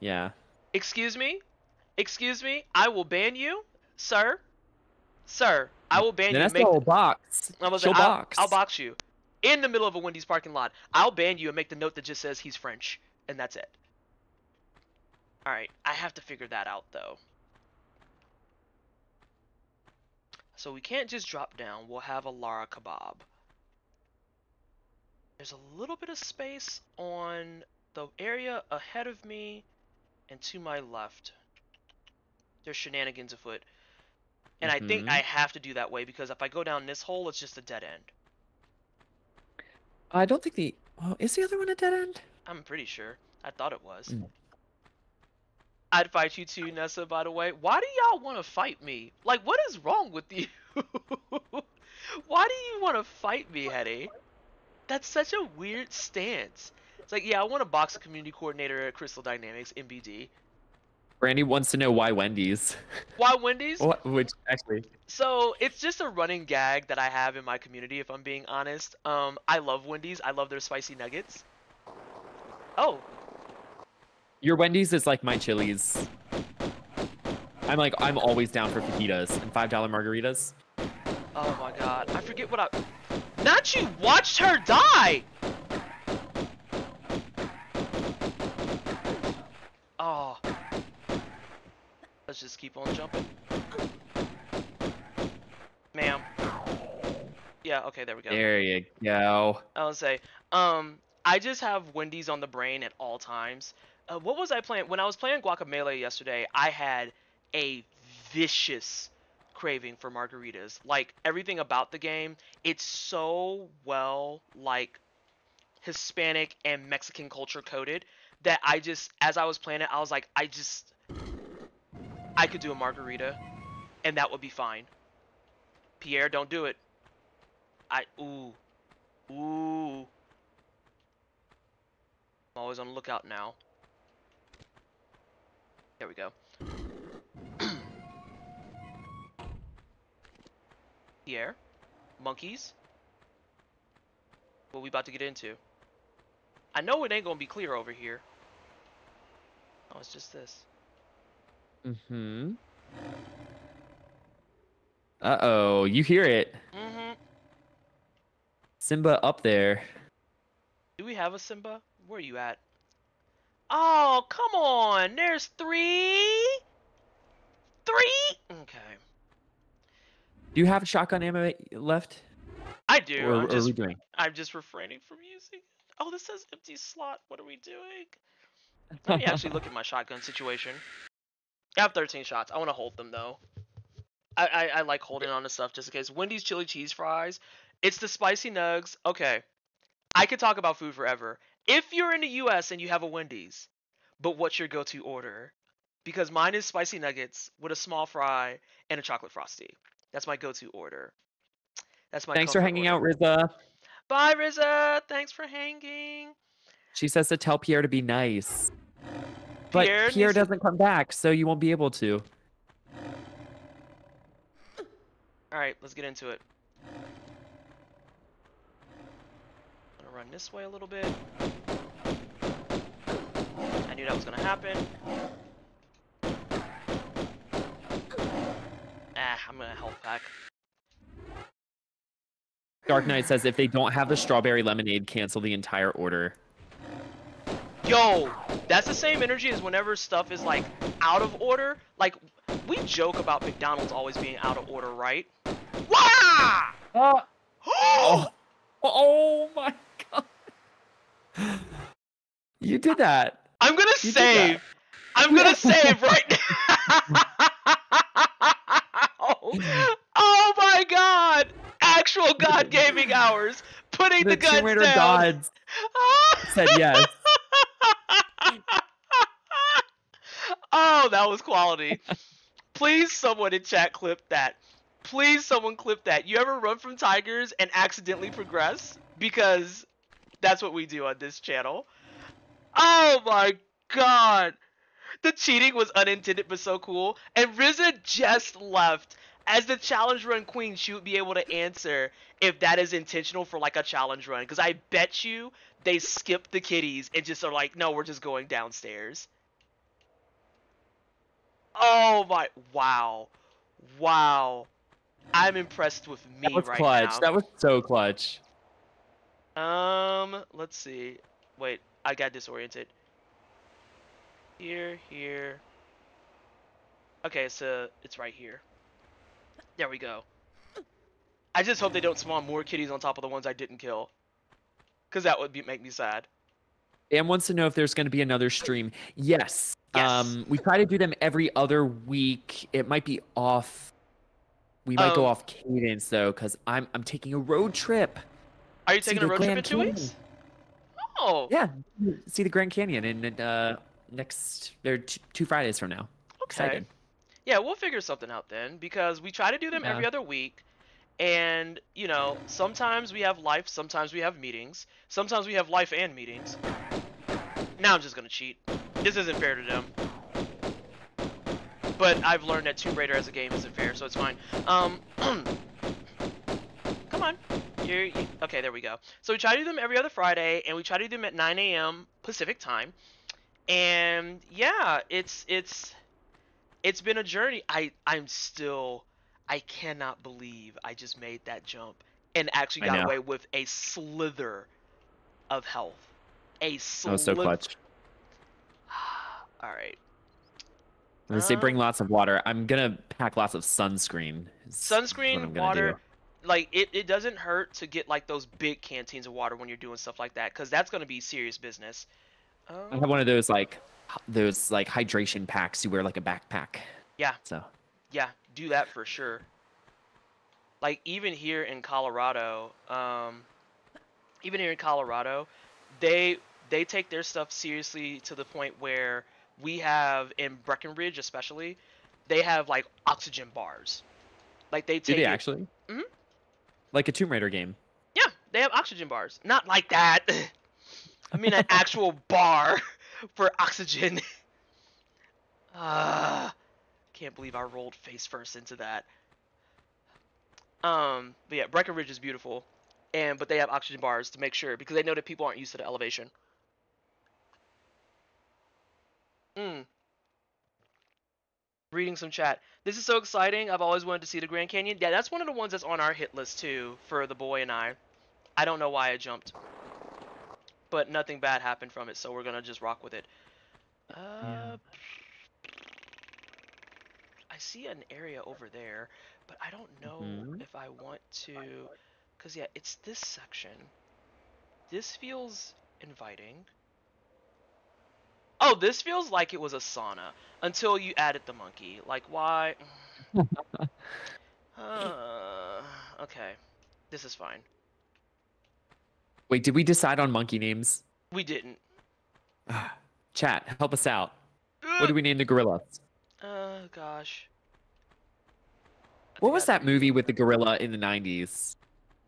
Yeah. Excuse me? Excuse me? I will ban you, sir. Sir, I will ban you. Vanessa and Make will box. I was like, I'll, box. I'll box you in the middle of a Wendy's parking lot. I'll ban you and make the note that just says he's French, and that's it. All right, I have to figure that out though. So we can't just drop down. We'll have a Lara kebab. There's a little bit of space on the area ahead of me and to my left. There's shenanigans afoot. And I think Mhm. I have to do that way because if I go down this hole, it's just a dead end. I don't think the. Well, is the other one a dead end? I'm pretty sure. I thought it was. Mm. I'd fight you too, Nessa, by the way. Why do y'all want to fight me? Like, what is wrong with you? [laughs] Why do you want to fight me, Hetty? That's such a weird stance. It's like, yeah, I want to box a community coordinator at Crystal Dynamics, MBD. Brandy wants to know why Wendy's. Why Wendy's? What? Which actually. So it's just a running gag that I have in my community, if I'm being honest. Um, I love Wendy's. I love their spicy nuggets. Oh, Your Wendy's is like my Chili's. I'm like I'm always down for fajitas and five dollar margaritas. oh my God! I forget what I. Not you watched her die. Oh. Let's just keep on jumping. Ma'am. Yeah. Okay. There we go. There you go. I'll say, um, I just have Wendy's on the brain at all times. Uh, what was I playing? When I was playing Guacamelee yesterday, I had a vicious craving for margaritas. Like everything about the game, it's so well like Hispanic and Mexican culture coded that I just, as I was playing it, I was like, I just, I could do a margarita, and that would be fine. Pierre, don't do it. I ooh. Ooh. I'm always on the lookout now. There we go. [clears throat] Pierre? Monkeys? What we about to get into? I know it ain't gonna be clear over here. Oh, it's just this. Mm-hmm. Uh oh, you hear it. Mm-hmm. Simba up there. Do we have a Simba? Where are you at? Oh, come on! There's three! Three? Okay. Do you have a shotgun ammo left? I do. Or, I'm just we doing? I'm just refraining from using. It. Oh, this says empty slot. What are we doing? Let me actually look at my shotgun situation. I have 13 shots. I want to hold them though. I, I I like holding on to stuff just in case. Wendy's chili cheese fries. It's the spicy nugs. Okay, I could talk about food forever. If you're in the U.S. and you have a Wendy's, but what's your go-to order? Because mine is spicy nuggets with a small fry and a chocolate frosty. That's my go-to order. That's my. Thanks for hanging order. out, Riza. Bye, Riza. Thanks for hanging. She says to tell Pierre to be nice. But Pierre Pierre, doesn't come back, so you won't be able to. All right, let's get into it. I'm Gonna run this way a little bit. I knew that was gonna happen. Ah, I'm gonna health pack. Dark Knight says if they don't have the strawberry lemonade, cancel the entire order. Yo, that's the same energy as whenever stuff is like out of order. Like we joke about McDonald's always being out of order, right? Wah! Oh, [gasps] Oh! oh my god. You did that. I'm gonna You save. I'm gonna [laughs] save right now. [laughs] Oh, oh my god! Actual God [laughs] gaming hours. Putting the, The guns down. gods said yes. Oh, that was quality. Please, someone in chat clip that. Please, someone clip that. You ever run from tigers and accidentally progress? Because that's what we do on this channel. Oh my god. The cheating was unintended but so cool. And Riza just left. As the challenge run queen, she would be able to answer if that is intentional for like a challenge run. Because I bet you they skip the kitties and just are like, no, we're just going downstairs. Oh my, wow. Wow. I'm impressed with me That was right clutch. now. That was so clutch. Um, let's see. Wait, I got disoriented. Here, here. Okay, so it's right here. There we go. I just hope they don't spawn more kitties on top of the ones I didn't kill. Cause that would be make me sad. Dan wants to know if there's going to be another stream. Yes. Yes. Um, we try to do them every other week. It might be off. We might go Oh. off cadence though, because I'm I'm taking a road trip. Are you taking a road trip Grand in two Canyon. weeks? Oh, Yeah, see the Grand Canyon in uh next. They're two Fridays from now. okay. Excited. Yeah, we'll figure something out then because we try to do them every other week. And, you know, sometimes we have life, sometimes we have meetings, sometimes we have life and meetings. Now I'm just gonna cheat. This isn't fair to them. But I've learned that Tomb Raider as a game isn't fair, so it's fine. Um, [clears throat] come on. Here, you- okay, there we go. So we try to do them every other Friday, and we try to do them at 9 a.m. Pacific time. And yeah, it's it's it's been a journey. I I'm still I cannot believe I just made that jump and actually got away with a slither of health. A slither. That was so clutch. [sighs] All right. I'm gonna say Uh, bring lots of water. I'm gonna pack lots of sunscreen. Sunscreen, water, do. like it, it doesn't hurt to get like those big canteens of water when you're doing stuff like that because that's gonna be serious business. I Um, have one of those like those like hydration packs you wear like a backpack. Yeah. So Yeah, do that for sure. Like even here in Colorado, um, even here in Colorado, they they take their stuff seriously to the point where we have in Breckenridge, especially, they have like oxygen bars. Like they do take they it- actually? Mhm. Like a Tomb Raider game. Yeah, they have oxygen bars. Not like that. [laughs] I mean an [laughs] actual bar [laughs] for oxygen. Ah, can't believe I rolled face first into that. Um, but yeah, Breckenridge is beautiful, and but they have oxygen bars to make sure because they know that people aren't used to the elevation. Mm. Reading some chat. This is so exciting. I've always wanted to see the Grand Canyon. Yeah, that's one of the ones that's on our hit list too for the boy and I. I don't know why I jumped. But nothing bad happened from it, so we're gonna just rock with it. Uh, I see an area over there, but I don't know Mhm. if I want to. Cause yeah, it's this section. This feels inviting. Oh, this feels like it was a sauna until you added the monkey. Like why? [laughs] uh, okay, this is fine. Wait, did we decide on monkey names? We didn't. [sighs] Chat, help us out. What do we name the gorillas? Uh, gosh. I What was that movie with the gorilla in the 90s?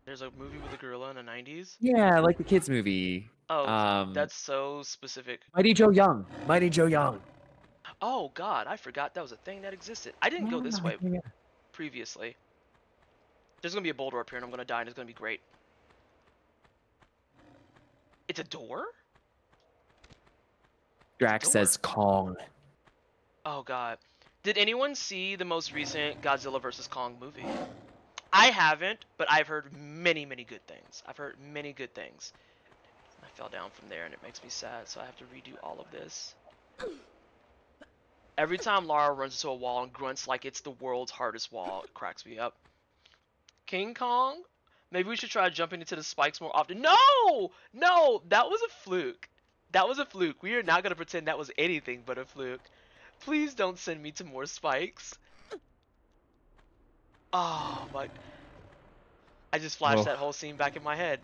There's a movie with a gorilla in the 90s. Yeah, like the kids movie. Oh, Um, that's so specific. Mighty Joe Young. Mighty Joe Young. Oh God, I forgot that was a thing that existed. I didn't go this way yeah. previously. There's gonna be a boulder up here, and I'm gonna die, and it's gonna be great. It's a door? Drax Door. says Kong. Oh God. Did anyone see the most recent Godzilla vs Kong movie? I haven't, but I've heard many, many good things. I've heard many good things. I fell down from there, and it makes me sad, so I have to redo all of this. Every time Lara runs into a wall and grunts like it's the world's hardest wall, it cracks me up. King Kong? Maybe we should try jumping into the spikes more often. No! No! That was a fluke. That was a fluke. We are not going to pretend that was anything but a fluke. Please don't send me to more spikes. Oh my. I just flashed Oh. that whole scene back in my head.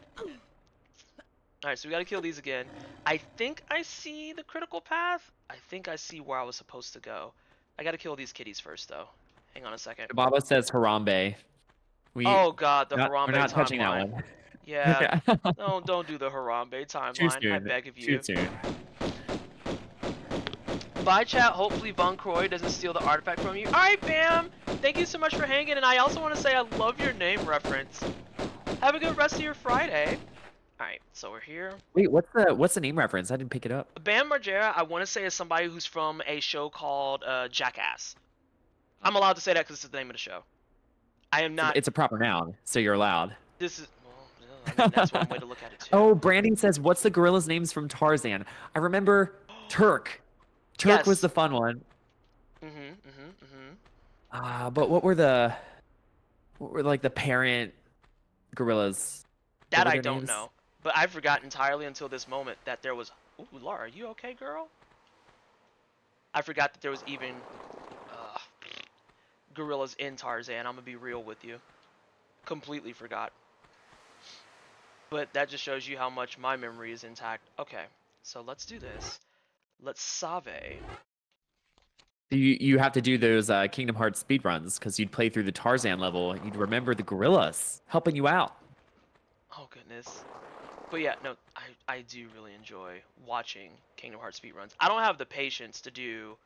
Alright, so we gotta kill these again. I think I see the critical path. I think I see where I was supposed to go. I gotta kill these kitties first, though. Hang on a second. Baba says Harambe. We, Oh god, the not, Harambe we're not timeline. touching that one. Yeah, [laughs] don't don't do the Harambe timeline. I beg of you. Too soon. Bye chat, hopefully Von Croy doesn't steal the artifact from you. Alright, Bam! Thank you so much for hanging, and I also want to say I love your name reference. Have a good rest of your Friday. Alright, so we're here. Wait, what's the what's the name reference? I didn't pick it up. Bam Margera, I want to say is somebody who's from a show called uh, Jackass. I'm allowed to say that because it's the name of the show. I am not. It's a proper noun, so you're allowed. This is. Well, I mean, that's one way to look at it too. [laughs] Oh, Brandy says, "What's the gorilla's names from Tarzan?" I remember [gasps] Terk. Terk was the fun one. Mhm. Mhm. Mhm. Ah, but what were the what were like the parent gorillas? That I don't names? know. But I forgot entirely until this moment that there was. Ooh, Laura, are you okay, girl? I forgot that there was even uh, gorillas in Tarzan. I'm gonna be real with you. Completely forgot. But that just shows you how much my memory is intact. Okay, so let's do this. Let's save. You you have to do those uh, Kingdom Hearts speedruns because you'd play through the Tarzan level and you'd remember the gorillas helping you out. Oh goodness. But yeah, no, I, I do really enjoy watching Kingdom Hearts speedruns. I don't have the patience to do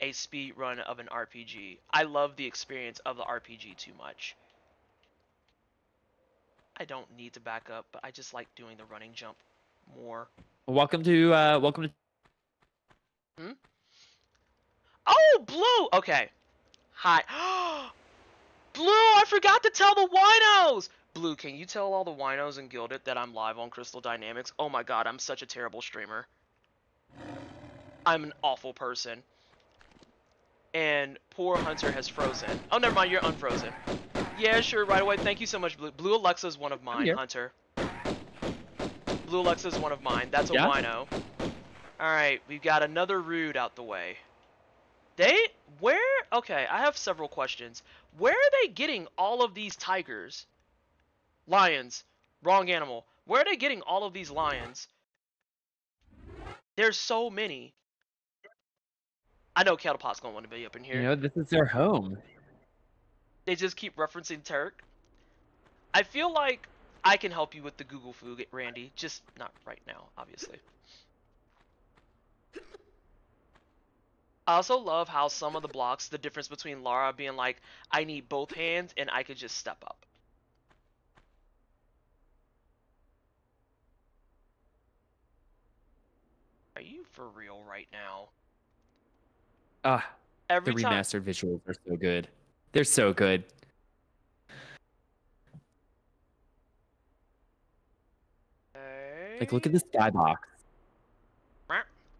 a speed run of an RPG. I love the experience of the RPG too much. I don't need to back up, but I just like doing the running jump more. Welcome to uh, welcome to Mm-hmm. Oh, Blue! Okay. Hi. [gasps] Blue, I forgot to tell the winos! Blue, can you tell all the winos in Gilded that I'm live on Crystal Dynamics? Oh my god, I'm such a terrible streamer. I'm an awful person. And poor Hunter has frozen. Oh, never mind, you're unfrozen. Yeah, sure, right away. Thank you so much, Blue. Blue Alexa's one of mine. Hunter. Blue Alexa's one of mine. That's a Yeah? wino. Alright, we've got another rude out the way. They where okay, I have several questions. Where are they getting all of these tigers? Lions. Wrong animal. Where are they getting all of these lions? There's so many. I know Catapot's gonna want to be up in here. you know this is their home. They just keep referencing Terk. I feel like I can help you with the Google Food, Randy. Just not right now, obviously. I also love how some of the blocks, the difference between Lara being like, I need both hands and I could just step up. Are you for real right now? Ah, the Every time. remastered visuals are so good. They're so good. Like look at the skybox.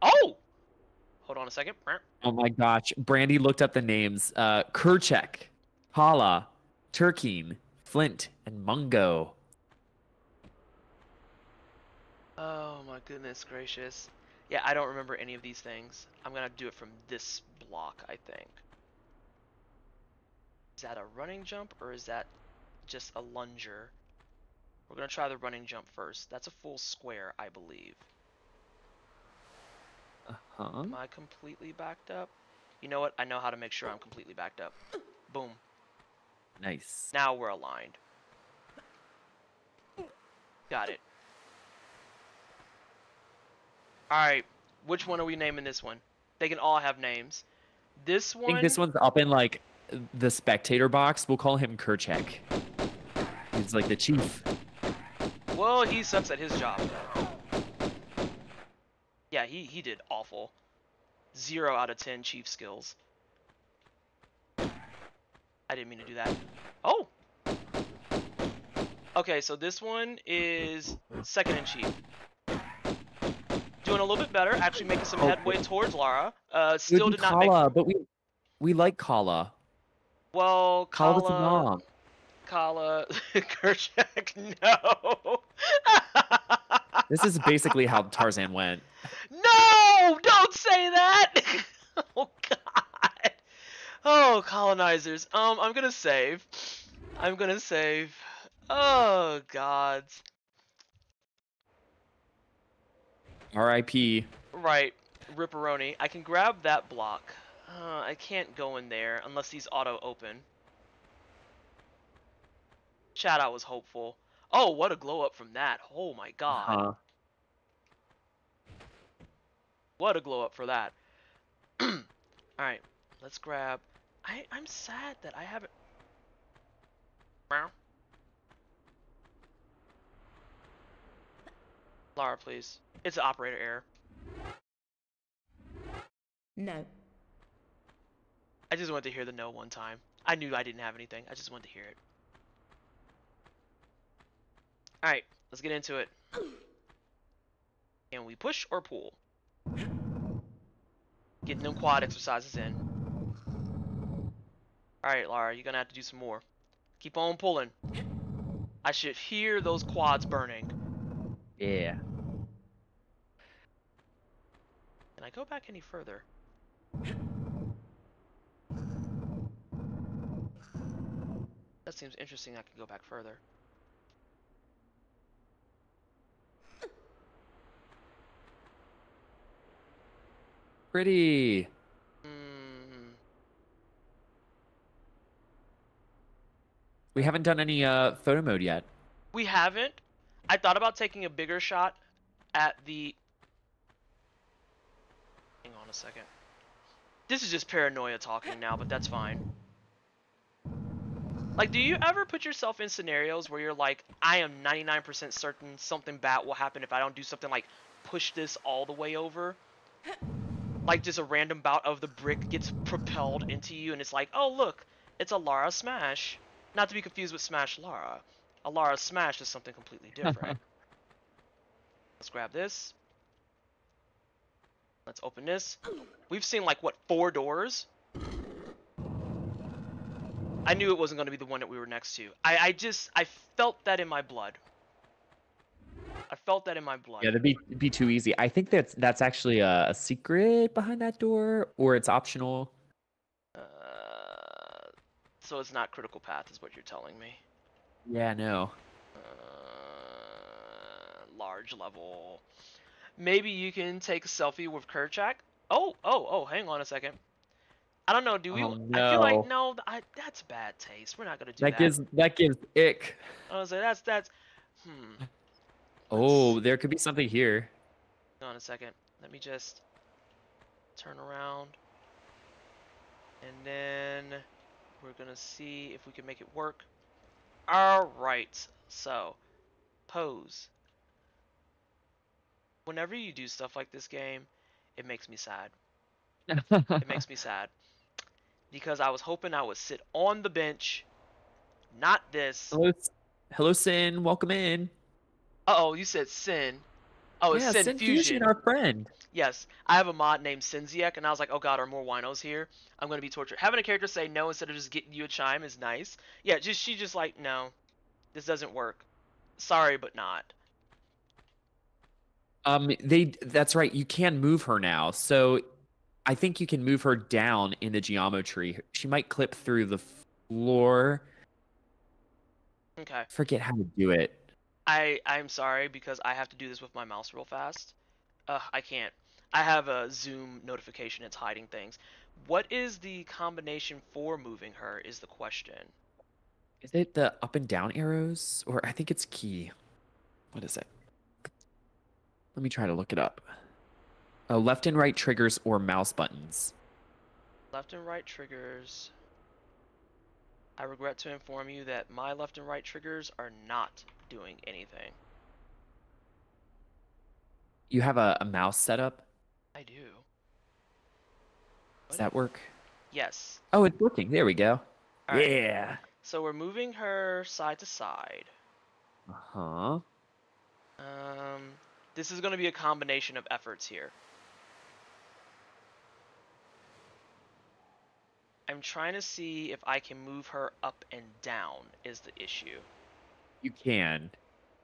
Oh! Hold on a second. Oh my gosh, Brandy looked up the names. Uh, Kerchak, Kala, Turkeen, Flint, and Mungo. Oh my goodness gracious. Yeah, I don't remember any of these things. I'm gonna do it from this block, I think. Is that a running jump or is that just a lunger? We're gonna try the running jump first. That's a full square, I believe. Uh-huh. Am I completely backed up? You know what? I know how to make sure I'm completely backed up. Boom. Nice. Now we're aligned. Got it. Alright, which one are we naming this one? They can all have names. This one... I think this one's up in like the spectator box. We'll call him Kerchak. He's like the chief. Well, he sucks at his job. Yeah, he, he did awful. Zero out of ten chief skills. I didn't mean to do that. Oh! Okay, so this one is second in chief. Doing a little bit better, actually making some headway towards Lara. Uh, still did not make. Kala, but we we like Kala. Well, Kala Kala. was the mom. Kala. [laughs] Kerchak, no! [laughs] This is basically how Tarzan went. No! Don't say that! [laughs] oh god. Oh, colonizers. Um, I'm gonna save. I'm gonna save. Oh god. R.I.P. Right. Ripperoni. I can grab that block. Uh, I can't go in there unless these auto open. Chat, I was hopeful. Oh, what a glow up from that. Oh my god. Uh, What a glow up for that. [clears throat] Alright, let's grab. I, I'm sad that I haven't. Meow. Lara, please. It's an operator error. No. I just wanted to hear the no one time. I knew I didn't have anything. I just wanted to hear it. Alright, let's get into it. Can we push or pull? Getting them quad exercises in. Alright, Lara, you're gonna have to do some more. Keep on pulling. I should hear those quads burning. Yeah. Can I go back any further? That seems interesting. I can go back further. Pretty. We haven't done any uh photo mode yet. We haven't. I thought about taking a bigger shot at the. Hang on a second. This is just paranoia talking now, but that's fine. Like, do you ever put yourself in scenarios where you're like, I am 99% certain something bad will happen if I don't do something like push this all the way over? Like, just a random bout of the brick gets propelled into you, and it's like, oh, look, it's a Lara Smash. Not to be confused with Smash Lara. A Lara Smash is something completely different. [laughs] Let's grab this. Let's open this. We've seen like what four doors. I knew it wasn't going to be the one that we were next to. I, I just I felt that in my blood. I felt that in my blood. Yeah, that'd be be too easy. I think that's that's actually a, a secret behind that door, or it's optional. Uh, so it's not critical path, is what you're telling me. Yeah, no. Uh, large level. Maybe you can take a selfie with Kerchak. Oh, oh, oh! Hang on a second. I don't know. Do we? Oh, I feel like no. no. I, that's bad taste. We're not gonna do That that. gives that gives ick. I was like, that's that's. Hmm. Oh, there could be something here. Hang on a second. Let me just turn around. And then we're gonna see if we can make it work. Alright, so pose. Whenever you do stuff like this game, it makes me sad. It makes me [laughs] sad. Because I was hoping I would sit on the bench, not this. hello, hello, Sin. Welcome in. Uh oh, you said Sin. Oh, it's yeah, Sin, Sin Fusion. our friend. Yes, I have a mod named Sinziak, and I was like, oh god, are more winos here? I'm gonna be tortured. Having a character say no instead of just getting you a chime is nice. Yeah, just she just like, no, this doesn't work. Sorry, but not. Um, they that's right. You can move her now, so I think you can move her down in the geometry. She might clip through the floor. Okay, Forget how to do it. I I'm sorry because I have to do this with my mouse real fast. Uh, I can't. I have a Zoom notification. It's hiding things. What is the combination for moving her? Is the question. Is it the up and down arrows, or I think it's key? What is it? Let me try to look it up. Uh, left and right triggers or mouse buttons. Left and right triggers. I regret to inform you that my left and right triggers are not doing anything. You have a, a mouse setup. I do. Does What? that work? Yes. Oh, it's working. There we go. Right. Yeah. So we're moving her side to side. Uh huh. Um, this is going to be a combination of efforts here. I'm trying to see if I can move her up and down is the issue. You can,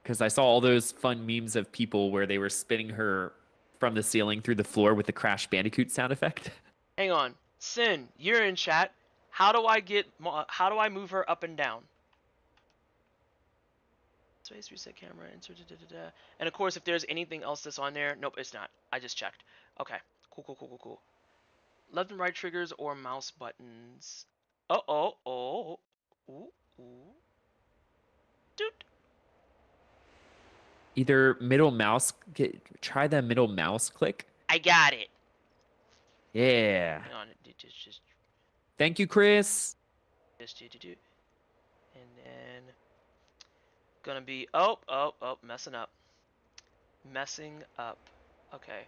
because I saw all those fun memes of people where they were spinning her from the ceiling through the floor with the Crash Bandicoot sound effect. [laughs] Hang on. Sin, you're in chat. How do I get how do I move her up and down? Space reset camera da, da, da. And of course if there's anything else that's on there, nope, it's not. I just checked. Okay. Cool, cool, cool, cool, cool. Left and right triggers or mouse buttons. Uh oh, oh. Ooh, ooh. Doot. Either middle mouse, get, try the middle mouse click. I got it. Yeah. Hang on, just just Thank you, Chris. just do do do. And then gonna be oh oh oh messing up. Messing up. Okay.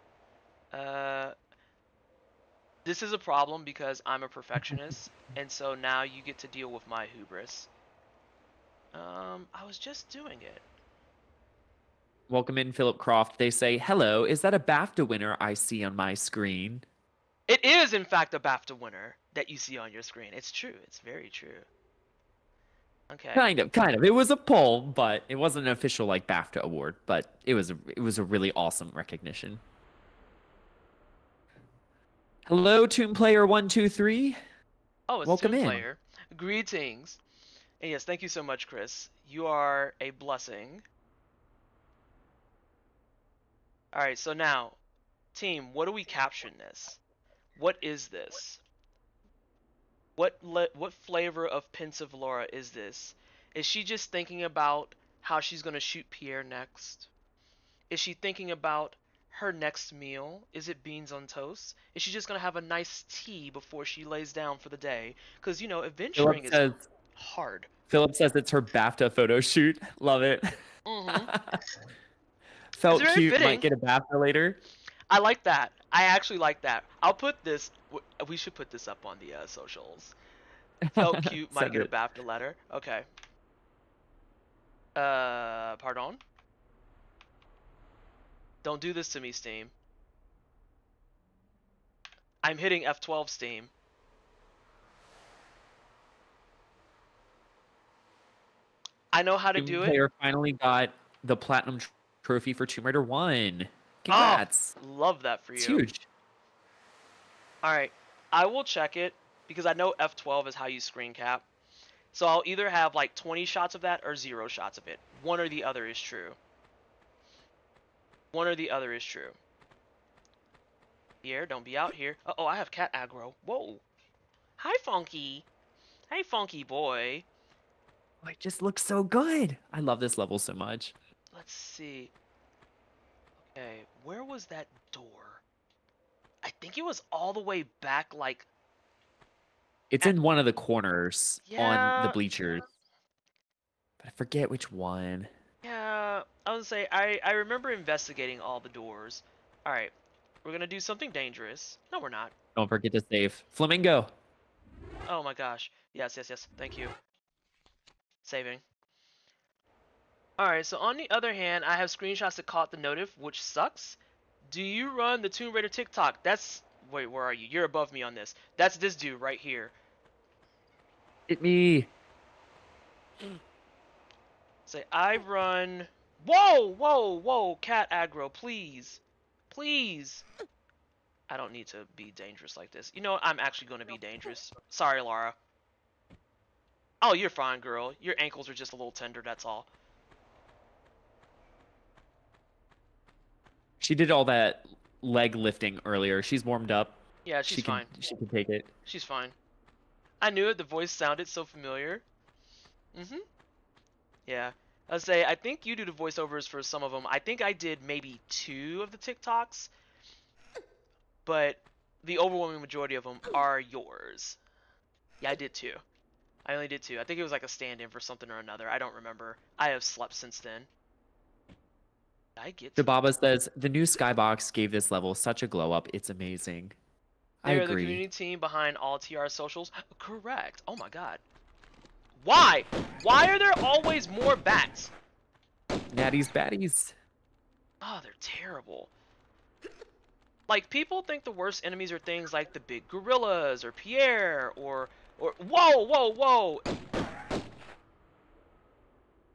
Uh this is a problem because I'm a perfectionist and so now you get to deal with my hubris. Um I was just doing it. Welcome in, Philip Croft. They say, "Hello, is that a BAFTA winner I see on my screen?" It is, in fact, a BAFTA winner that you see on your screen. It's true. It's very true. Okay. Kind of, kind of. It was a poll, but it wasn't an official like BAFTA award. But it was a it was a really awesome recognition. Hello, Toon Player One Two Three. Oh, it's Welcome in. Player. Greetings. And yes, thank you so much, Chris. You are a blessing. All right, so now, team, what do we capture in this? What is this? What le- what flavor of pensive Laura is this? Is she just thinking about how she's gonna shoot Pierre next? Is she thinking about her next meal? Is it beans on toast? Is she just gonna have a nice tea before she lays down for the day? Because you know, adventuring Philip is says hard. Philip says it's her BAFTA photo shoot. [laughs] Love it. hmm [laughs] Felt cute. fitting. Might get a BAFTA later. I like that. I actually like that. I'll put this. We should put this up on the uh, socials. Felt [laughs] cute. Might get a. BAFTA letter. Okay. Uh, pardon. Don't do this to me, Steam. I'm hitting F12, Steam. I know how to do it. Player finally got the platinum tr- trophy for Tomb Raider One. Oh, Congrats! Love that for you. it's huge. All right, I will check it because I know F12 is how you screen cap. So I'll either have like 20 shots of that or zero shots of it. One or the other is true. One or the other is true. Pierre, don't be out here. Uh oh, I have cat aggro. Whoa. Hi, Funky. Hey, Funky boy. Oh, it just looks so good. I love this level so much. Let's see. Okay, where was that door? I think it was all the way back, like It's in one of the corners on the bleachers, but I forget which one. Yeah, I would say I I remember investigating all the doors. All right, we're gonna do something dangerous. No, we're not. Don't forget to save Flamingo. Oh my gosh. Yes, yes, yes. Thank you. Saving. All right. So on the other hand, I have screenshots that caught the notif, which sucks. Do you run the Tomb Raider TikTok? That's wait, where are you? You're above me on this. That's this dude right here. Hit me. [clears throat] Say I run. Whoa, whoa, whoa, cat aggro, please, please. I don't need to be dangerous like this. You know what? I'm actually going to be dangerous. Sorry, Lara. Oh, you're fine, girl. Your ankles are just a little tender. That's all. She did all that leg lifting earlier. She's warmed up. Yeah, she's she can fine. she can take it. She's fine. I knew it. The voice sounded so familiar. Mhm. Yeah. I'll say I think you do the voiceovers for some of them. I think I did maybe two of the TikToks, but the overwhelming majority of them [clears throat] are yours. Yeah, I did two. I only did two. I think it was like a stand-in for something or another. I don't remember. I have slept since then. Did I get to Dababa says the new skybox gave this level such a glow up. It's amazing. I They're the community team behind all TR socials. Correct. Oh my god. Why? Why are there always more bats? Natty's baddies. Oh, they're terrible. Like people think the worst enemies are things like the big gorillas or Pierre or or whoa, whoa, whoa.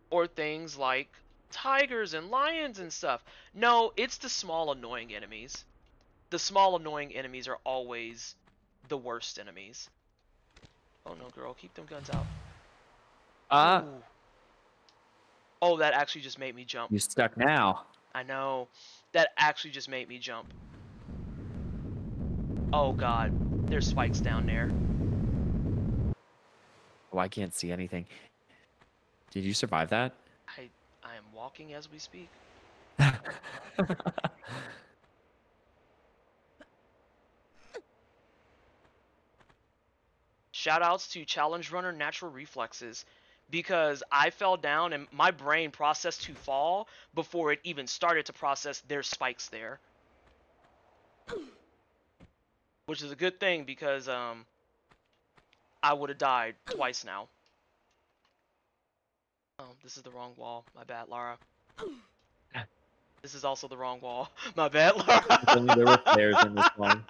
Or things like tigers and lions and stuff. No, it's the small annoying enemies. The small annoying enemies are always the worst enemies. Oh no, girl, keep them guns out. Uh, Ooh. Oh, that actually just made me jump. You're stuck now. I know. That actually just made me jump. Oh god, there's spikes down there. Oh, I can't see anything. Did you survive that? I I am walking as we speak. [laughs] Shoutouts to Challenge Runner Natural Reflexes because I fell down and my brain processed to fall before it even started to process there's spikes there. Which is a good thing because um I would have died twice now. Oh, this is the wrong wall. My bad, Lara. This is also the wrong wall. [laughs] My bad, only there were players in this one.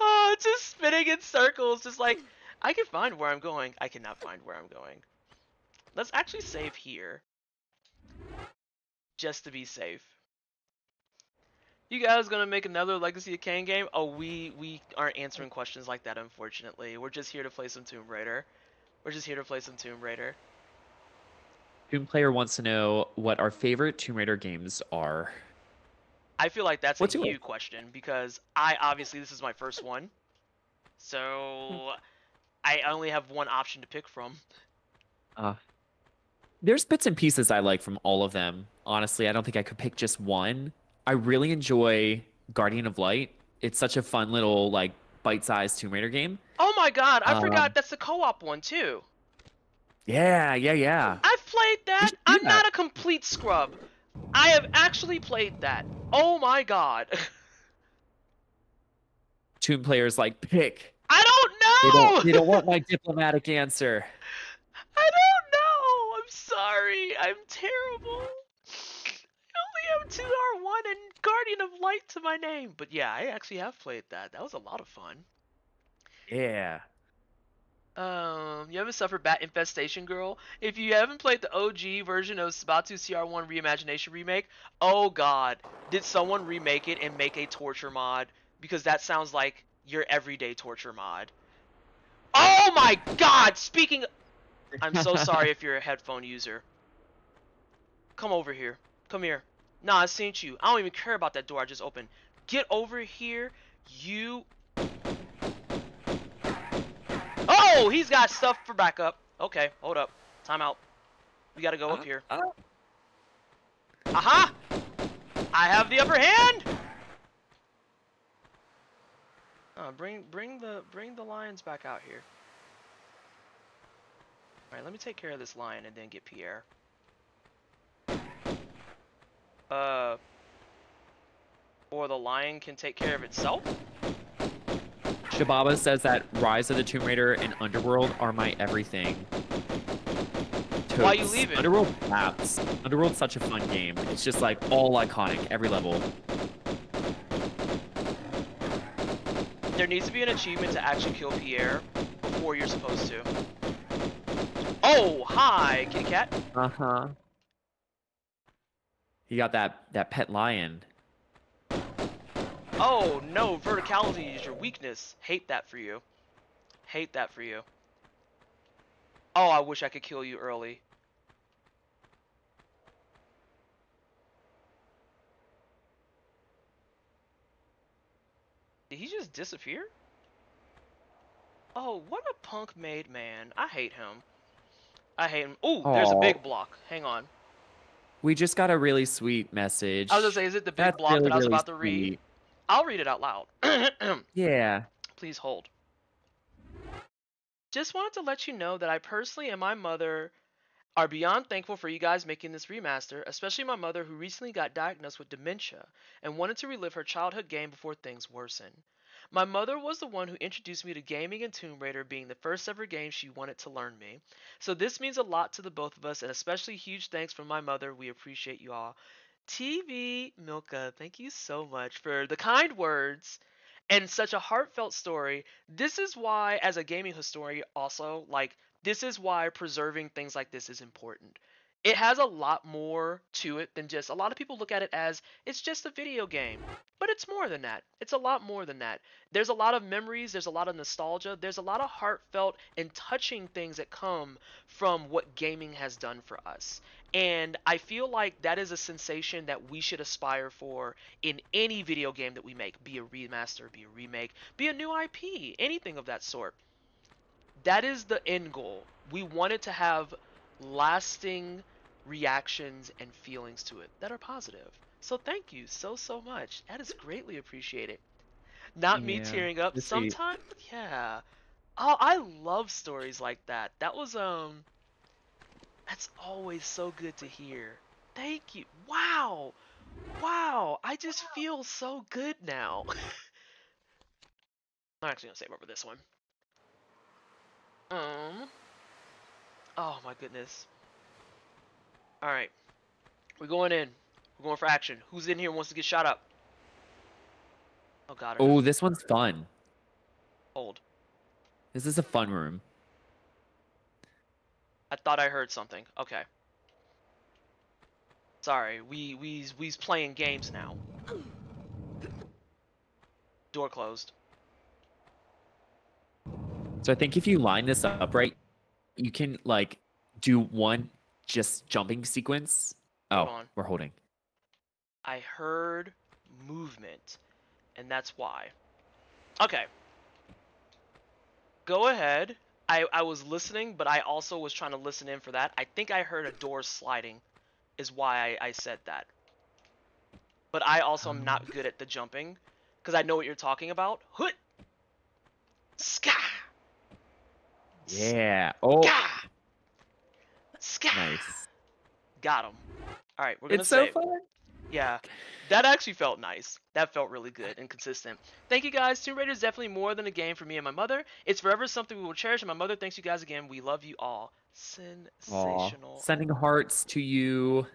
oh, [laughs] just spinning in circles, just like I can find where I'm going. I cannot find where I'm going. Let's actually save here. Just to be safe. You guys gonna make another Legacy of Kain game? Oh, we we aren't answering questions like that, unfortunately. We're just here to play some Tomb Raider. We're just here to play some Tomb Raider. Tomb Player wants to know what our favorite Tomb Raider games are. I feel like that's What's a you question because I obviously this is my first one, so hmm. I only have one option to pick from. Uh, there's bits and pieces I like from all of them. Honestly, I don't think I could pick just one. I really enjoy Guardian of Light. It's such a fun little like bite-sized Tomb Raider game. Oh my god, I Um, forgot that's the co-op one too. Yeah, yeah, yeah. I've played that. I'm that. not a complete scrub. I have actually played that. Oh my god. [laughs] Tomb Player's like pick. I don't They know. don't, they don't want [laughs] my diplomatic answer. I don't know. I'm sorry. I'm terrible. I only have two R1 and Guardian of Light to my name. But yeah, I actually have played that. That was a lot of fun. Yeah. Um, you haven't suffered bat infestation, girl. If you haven't played the OG version of Sabatu CR1 Reimagination remake, oh god, did someone remake it and make a torture mod? Because that sounds like your everyday torture mod. Oh my god! Speaking, I'm so [laughs] sorry if you're a headphone user. Come over here. Come here. Nah, I seen you. I don't even care about that door I just opened. Get over here, you Oh, he's got stuff for backup. Okay, hold up. Time out. We gotta go up Uh, here. uh. Aha! I have the upper hand. Uh, bring bring the bring the lions back out here. All right, let me take care of this lion and then get Pierre. Uh, or the lion can take care of itself. Shababa says that Rise of the Tomb Raider and Underworld are my everything. Why you leaving? Underworld slaps. Underworld's such a fun game. It's just like all iconic, every level. There needs to be an achievement to actually kill Pierre before you're supposed to. Oh, hi, kitty cat. Uh huh. You got that that pet lion. Oh no, verticality is your weakness. Hate that for you. Hate that for you. Oh, I wish I could kill you early. Did he just disappear? Oh, what a punk made man. I hate him. I hate him. Ooh, there's a big block. Hang on. We just got a really sweet message. I was gonna say, is it the big That's block really, that I was really about to read? sweet. I'll read it out loud. [clears throat] Yeah. Please hold. Just wanted to let you know that I personally and my mother are beyond thankful for you guys making this remaster, especially my mother who recently got diagnosed with dementia and wanted to relive her childhood game before things worsen. My mother was the one who introduced me to gaming and Tomb Raider being the first ever game she wanted to learn me. So this means a lot to the both of us and especially huge thanks from my mother. We appreciate you all. TV Milka, thank you so much for the kind words and such a heartfelt story. This is why, as a gaming historian, also, like, this is why preserving things like this is important. It has a lot more to it than just, a lot of people look at it as it's just a video game. But it's more than that. It's a lot more than that. There's a lot of memories, there's a lot of nostalgia, there's a lot of heartfelt and touching things that come from what gaming has done for us. And I feel like that is a sensation that we should aspire for in any video game that we make, be a remaster, be a remake, be a new IP, anything of that sort. That is the end goal. We want it to have lasting reactions and feelings to it that are positive. So thank you so so much. That is greatly appreciated. Not me tearing up sometimes. Yeah. Oh, I love stories like that. That was um that's always so good to hear. Thank you. Wow. Wow. I just feel so good now. [laughs] I'm actually gonna save over this one. Um. Oh my goodness. All right, we're going in. We're going for action. Who's in here wants to get shot up? Oh god. Oh, this one's fun. hold. This is a fun room. I thought I heard something. Okay. Sorry, we we we's playing games now. Door closed. So I think if you line this up right, you can like do one just jumping sequence. Oh, Hold on. we're holding. I heard movement, and that's why. Okay. Go ahead. I, I was listening, but I also was trying to listen in for that. I think I heard a door sliding, is why I, I said that. But I also am not um. good at the jumping, because I know what you're talking about. Hoot! Ska! Yeah. Oh, Ska! Ska! nice. Got him. All right, we're gonna It's so save. fun. Yeah, that actually felt nice. That felt really good and consistent. Thank you guys. Tomb Raider is definitely more than a game for me and my mother. It's forever something we will cherish. And my mother thanks you guys again. We love you all. Aw. Sensational. Sending hearts to you.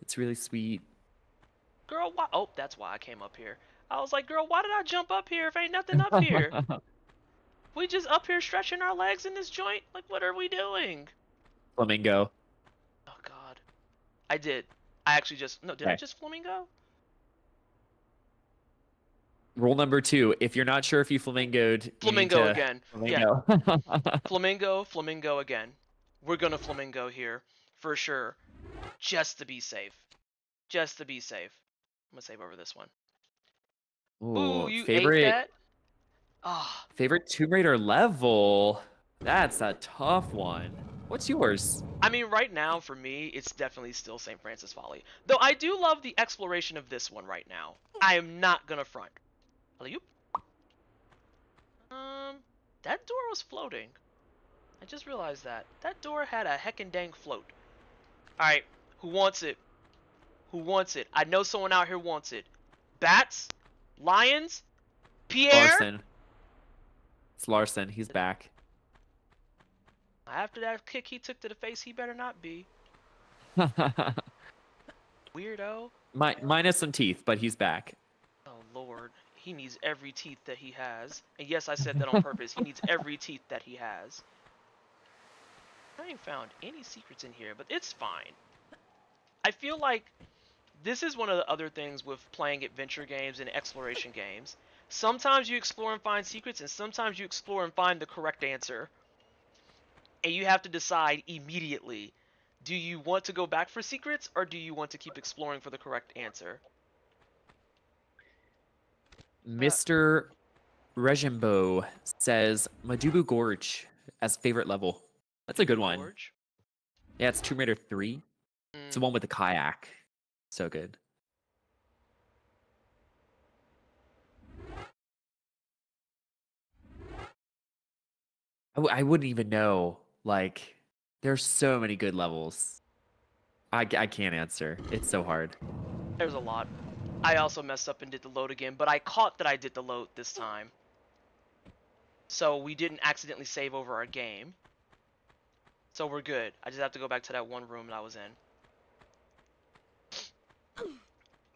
It's really sweet. Girl, why? Oh, that's why I came up here. I was like, girl, why did I jump up here if ain't nothing up here? [laughs] we just up here stretching our legs in this joint. Like, what are we doing? Flamingo. Oh God, I did. I actually just no. Did I just flamingo? Rule number two: If you're not sure if you flamingoed, you Flamingo to again. Yeah. Flamingo. [laughs] Flamingo, flamingo again. We're gonna flamingo here for sure, just to be safe. Just to be safe. I'm gonna save over this one. Ooh, Ooh, you favorite ate that? Ah, favorite Tomb Raider level. That's a tough one. What's yours? I mean, right now for me, it's definitely still St. Francis Folly. Though I do love the exploration of this one right now. I am not gonna front. Alley-oop. Um, that door was floating. I just realized that. That door had a heckin' dang float. Alright, who wants it? Who wants it? I know someone out here wants it. Bats? Lions? Pierre? Larson. It's Larson. He's back. After that kick he took to the face, he better not be. [laughs] Weirdo. Mi- minus some teeth, but he's back. Oh lord, he needs every teeth that he has. And yes, I said that on purpose. He needs every teeth that he has. I ain't found any secrets in here, but it's fine. I feel like this is one of the other things with playing adventure games and exploration games. Sometimes you explore and find secrets, and sometimes you explore and find the correct answer. And you have to decide immediately do you want to go back for secrets, or do you want to keep exploring for the correct answer? Mr. Rejimbo says Madubu Gorge as favorite level. That's a good one. George? Yeah, it's Tomb Raider 3. It's the Mm, one with the kayak. So good. I, w- I wouldn't even know. Like, there's so many good levels. I, I can't answer. It's so hard. There's a lot. I also messed up and did the load again, but I caught that I did the load this time. So we didn't accidentally save over our game. So we're good. I just have to go back to that one room that I was in.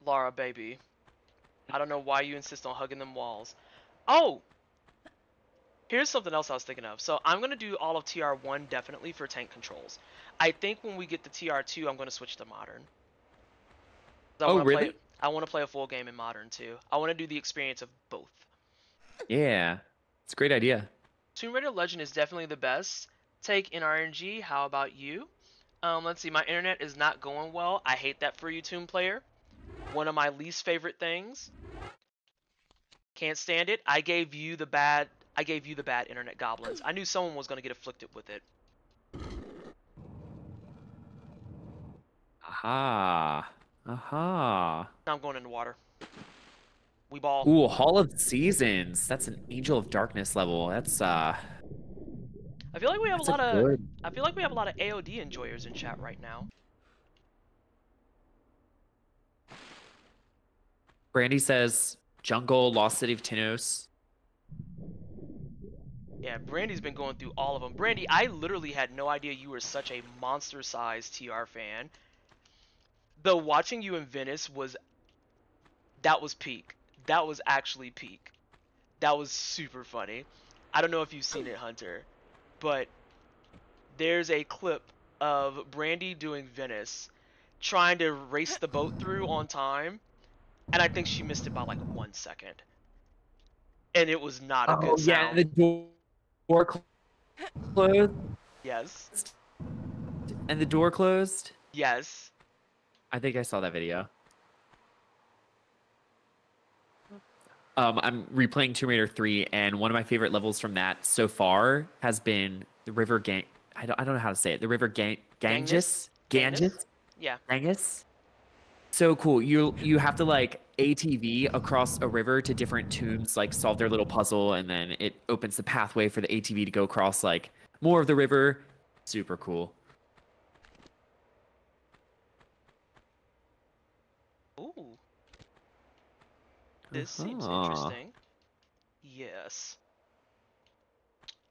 Lara, baby. I don't know why you insist on hugging them walls. Oh! Here's something else I was thinking of. So I'm going to do all of TR1 definitely for tank controls. I think when we get to TR2, I'm going to switch to modern. I Oh, really? Play, I want to play a full game in modern too. I want to do the experience of both. Yeah. It's a great idea. Tomb Raider Legend is definitely the best take in RNG. How about you? Um, let's see. My internet is not going well. I hate that for you, Tomb player. One of my least favorite things. Can't stand it. I gave you the bad. I gave you the bad internet goblins. I knew someone was gonna get afflicted with it. Aha. Aha. Now I'm going in the water. We ball. Ooh, Hall of Seasons. That's an Angel of Darkness level. That's uh I feel like we have that's a lot of. good. I feel like we have a lot of AOD enjoyers in chat right now. Brandy says Jungle, Lost City of Tinnos. Yeah, Brandy's been going through all of them. Brandy, I literally had no idea you were such a monster-sized TR fan. the watching you in Venice was that was peak. That was actually peak. That was super funny. I don't know if you've seen it, Hunter, but there's a clip of Brandy doing Venice, trying to race the boat through on time, and I think she missed it by like one second. And it was not a oh, good Oh yeah, sound. the door, door cl- closed, Yes. and the door closed. Yes. I think I saw that video. Um, I'm replaying Tomb Raider 3, and one of my favorite levels from that so far has been the River Gang. I don't, I don't know how to say it. The River Gang Ganges? Ganges? Ganges? Yeah. Ganges? So cool. You you have to like ATV across a river to different tombs, like solve their little puzzle, and then it opens the pathway for the ATV to go across like more of the river. Super cool. Ooh. This seems Uh-huh. interesting. Yes.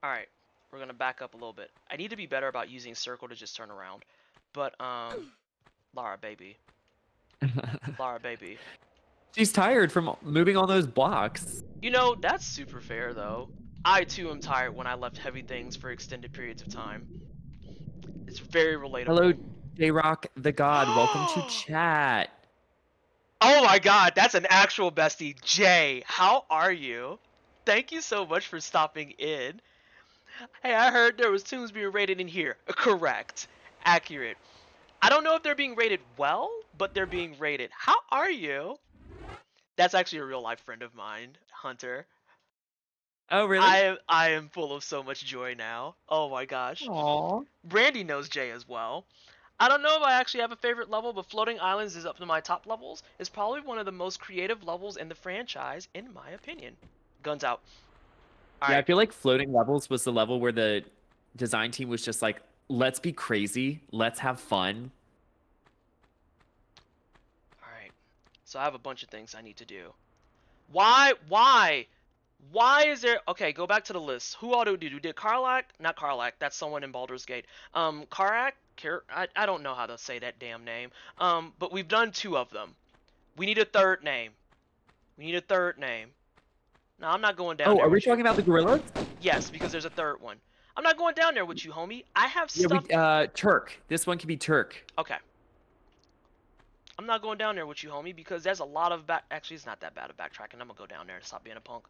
Alright, we're gonna back up a little bit. I need to be better about using circle to just turn around. But, um, Lara, baby. [laughs] Lara, baby. She's tired from moving all those blocks. You know, that's super fair, though. I, too, am tired when I left heavy things for extended periods of time. It's very relatable. Hello, J Rock the God. Welcome to [gasps] chat. Oh my god, that's an actual bestie. Jay, how are you? Thank you so much for stopping in. Hey, I heard there was tunes being rated in here. Correct. Accurate. I don't know if they're being rated well, but they're being rated. How are you? That's actually a real life friend of mine, Hunter. Oh, really? I am I am full of so much joy now. Oh my gosh. Aw. Brandy knows Jay as well. I don't know if I actually have a favorite level, but Floating Islands is up to my top levels. It's probably one of the most creative levels in the franchise, in my opinion. Guns out. Yeah, I feel like floating levels was the level where the design team was just like, let's be crazy, let's have fun. alright. So I have a bunch of things I need to do. Why? Why? Why is there? Okay, go back to the list. Who all did we do? We did Karlach? Not Karlach. That's someone in Baldur's Gate. Um, Karak? Kar- I, I don't know how to say that damn name. Um, but we've done two of them. We need a third name. We need a third name. No, I'm not going down there. Oh, there are we with you. talking about the gorillas? Yes, because there's a third one. I'm not going down there with you, homie. I have Yeah, stuff. we, uh, Terk. This one can be Terk. Okay. I'm not going down there with you, homie, because there's a lot of back. Actually, it's not that bad of backtracking. I'm gonna go down there and stop being a punk.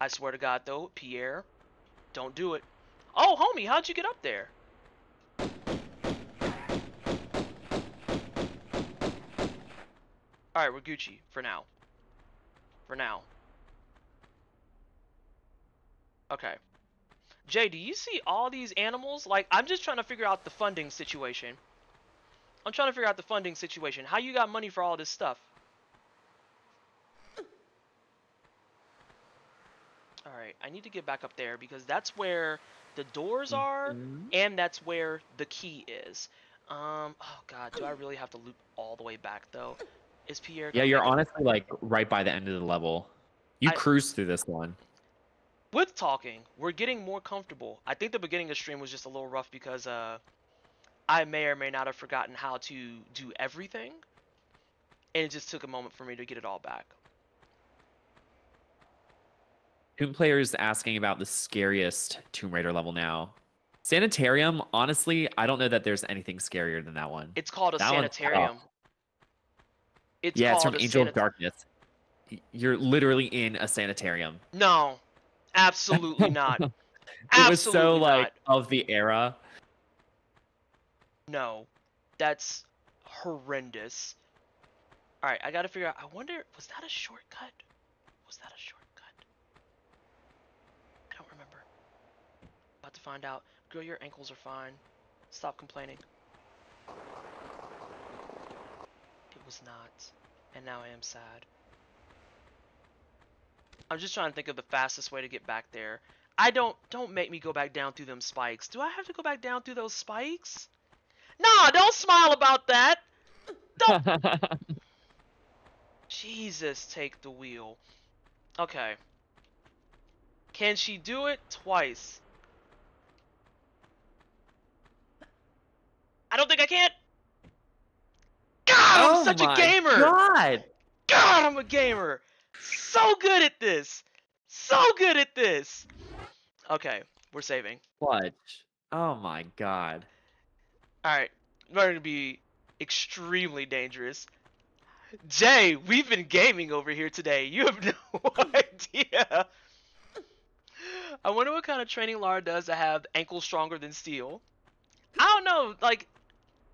I swear to God, though, Pierre, don't do it. Oh, homie, how'd you get up there? All right, we're Gucci for now. For now. Okay. Jay, do you see all these animals? Like, I'm just trying to figure out the funding situation. I'm trying to figure out the funding situation. How you got money for all this stuff? Alright, I need to get back up there because that's where the doors are Mhm. and that's where the key is. Um, oh god, do I really have to loop all the way back though? Is Pierre Yeah, you're honestly like right by the end of the level. You I- cruise through this one. with talking, we're getting more comfortable. I think the beginning of stream was just a little rough because uh, I may or may not have forgotten how to do everything, and it just took a moment for me to get it all back. Tomb Player is asking about the scariest Tomb Raider level now. Sanitarium, honestly, I don't know that there's anything scarier than that one. It's called a That sanitarium. It's yeah, it's from Angel of Darkness. You're literally in a sanitarium. No, absolutely not. [laughs] It absolutely was so like of the era. No, that's horrendous. All right, I gotta figure out. I wonder, was that a shortcut? Was that a shortcut? I don't remember. About to find out. Girl, your ankles are fine. Stop complaining. It was not, and now I am sad. I'm just trying to think of the fastest way to get back there. I don't don't make me go back down through them spikes. Do I have to go back down through those spikes? Nah, don't smile about that. Don't. [laughs] Jesus, take the wheel. Okay. Can she do it twice? I don't think I can. God, I'm oh such a gamer. God. God, I'm a gamer. So good at this. So good at this. Okay, we're saving. Clutch. Oh my God. All right, we're going to be extremely dangerous. Jay, we've been gaming over here today. You have no [laughs] idea. I wonder what kind of training Lara does to have ankles stronger than steel. I don't know. Like,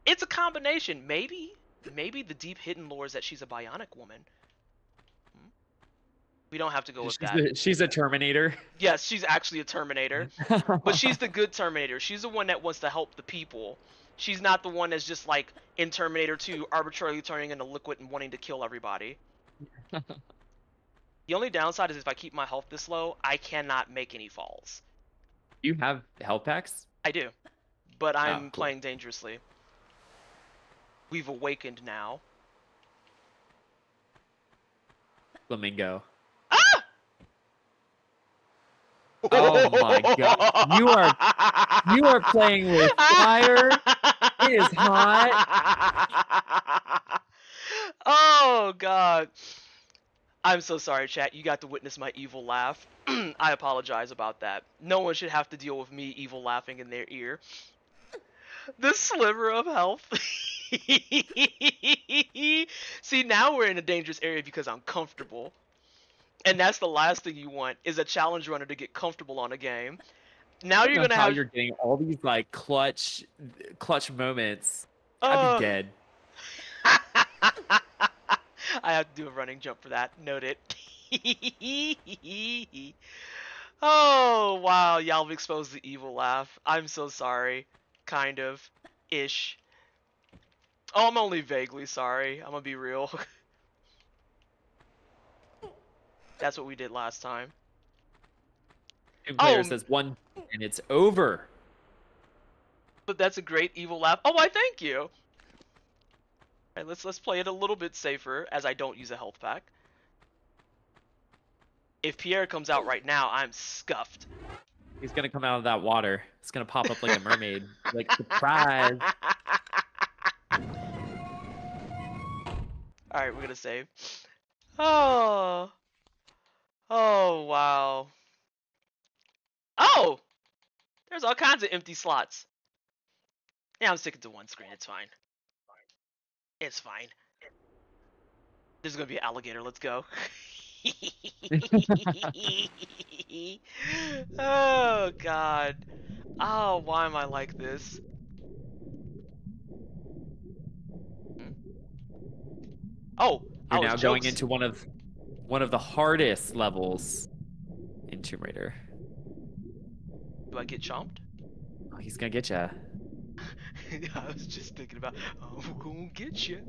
it's a combination. Maybe, maybe the deep hidden lore is that she's a bionic woman. Hmm? We don't have to go with She's that. a, she's a Terminator. [laughs] Yes, she's actually a Terminator. [laughs] But she's the good Terminator. She's the one that wants to help the people. She's not the one that's just like in Terminator 2 arbitrarily turning into liquid and wanting to kill everybody. [laughs] The only downside is if I keep my health this low, I cannot make any falls. you have health packs? I do. But I'm cool. playing dangerously. We've awakened now. Flamingo. Ah! Oh my God. You are- [laughs] You are playing with fire. It is hot. [laughs] oh god. I'm so sorry, chat. You got to witness my evil laugh. [clears throat] I apologize about that. No one should have to deal with me evil laughing in their ear. The sliver of health. [laughs] See, now we're in a dangerous area because I'm comfortable. And that's the last thing you want is a challenge runner to get comfortable on a game. Now you're gonna how have you're getting all these like clutch, clutch moments. Uh, I'd be dead. [laughs] I have to do a running jump for that. Note it. [laughs] oh wow, y'all have exposed the evil laugh. I'm so sorry. Kind of. Ish. Oh, I'm only vaguely sorry. I'm gonna be real. [laughs] That's what we did last time. Two player Oh. says one, and it's over. But that's a great evil laugh. Oh, I thank you. Alright, let's let's play it a little bit safer as I don't use a health pack. If Pierre comes out right now, I'm scuffed. He's gonna come out of that water. It's gonna pop up like a mermaid. [laughs] like surprise. Alright, we're gonna save. Oh. Oh, wow. Oh! There's all kinds of empty slots. Yeah, I'm sticking to one screen. It's fine. It's fine. There's gonna be an alligator. Let's go. [laughs] oh, God. Oh, why am I like this? Hmm? Oh, You're was now going into one of one of the hardest levels in Tomb Raider. Do I get chomped? Oh, he's gonna get you. [laughs] I was just thinking about, I'm gonna get you.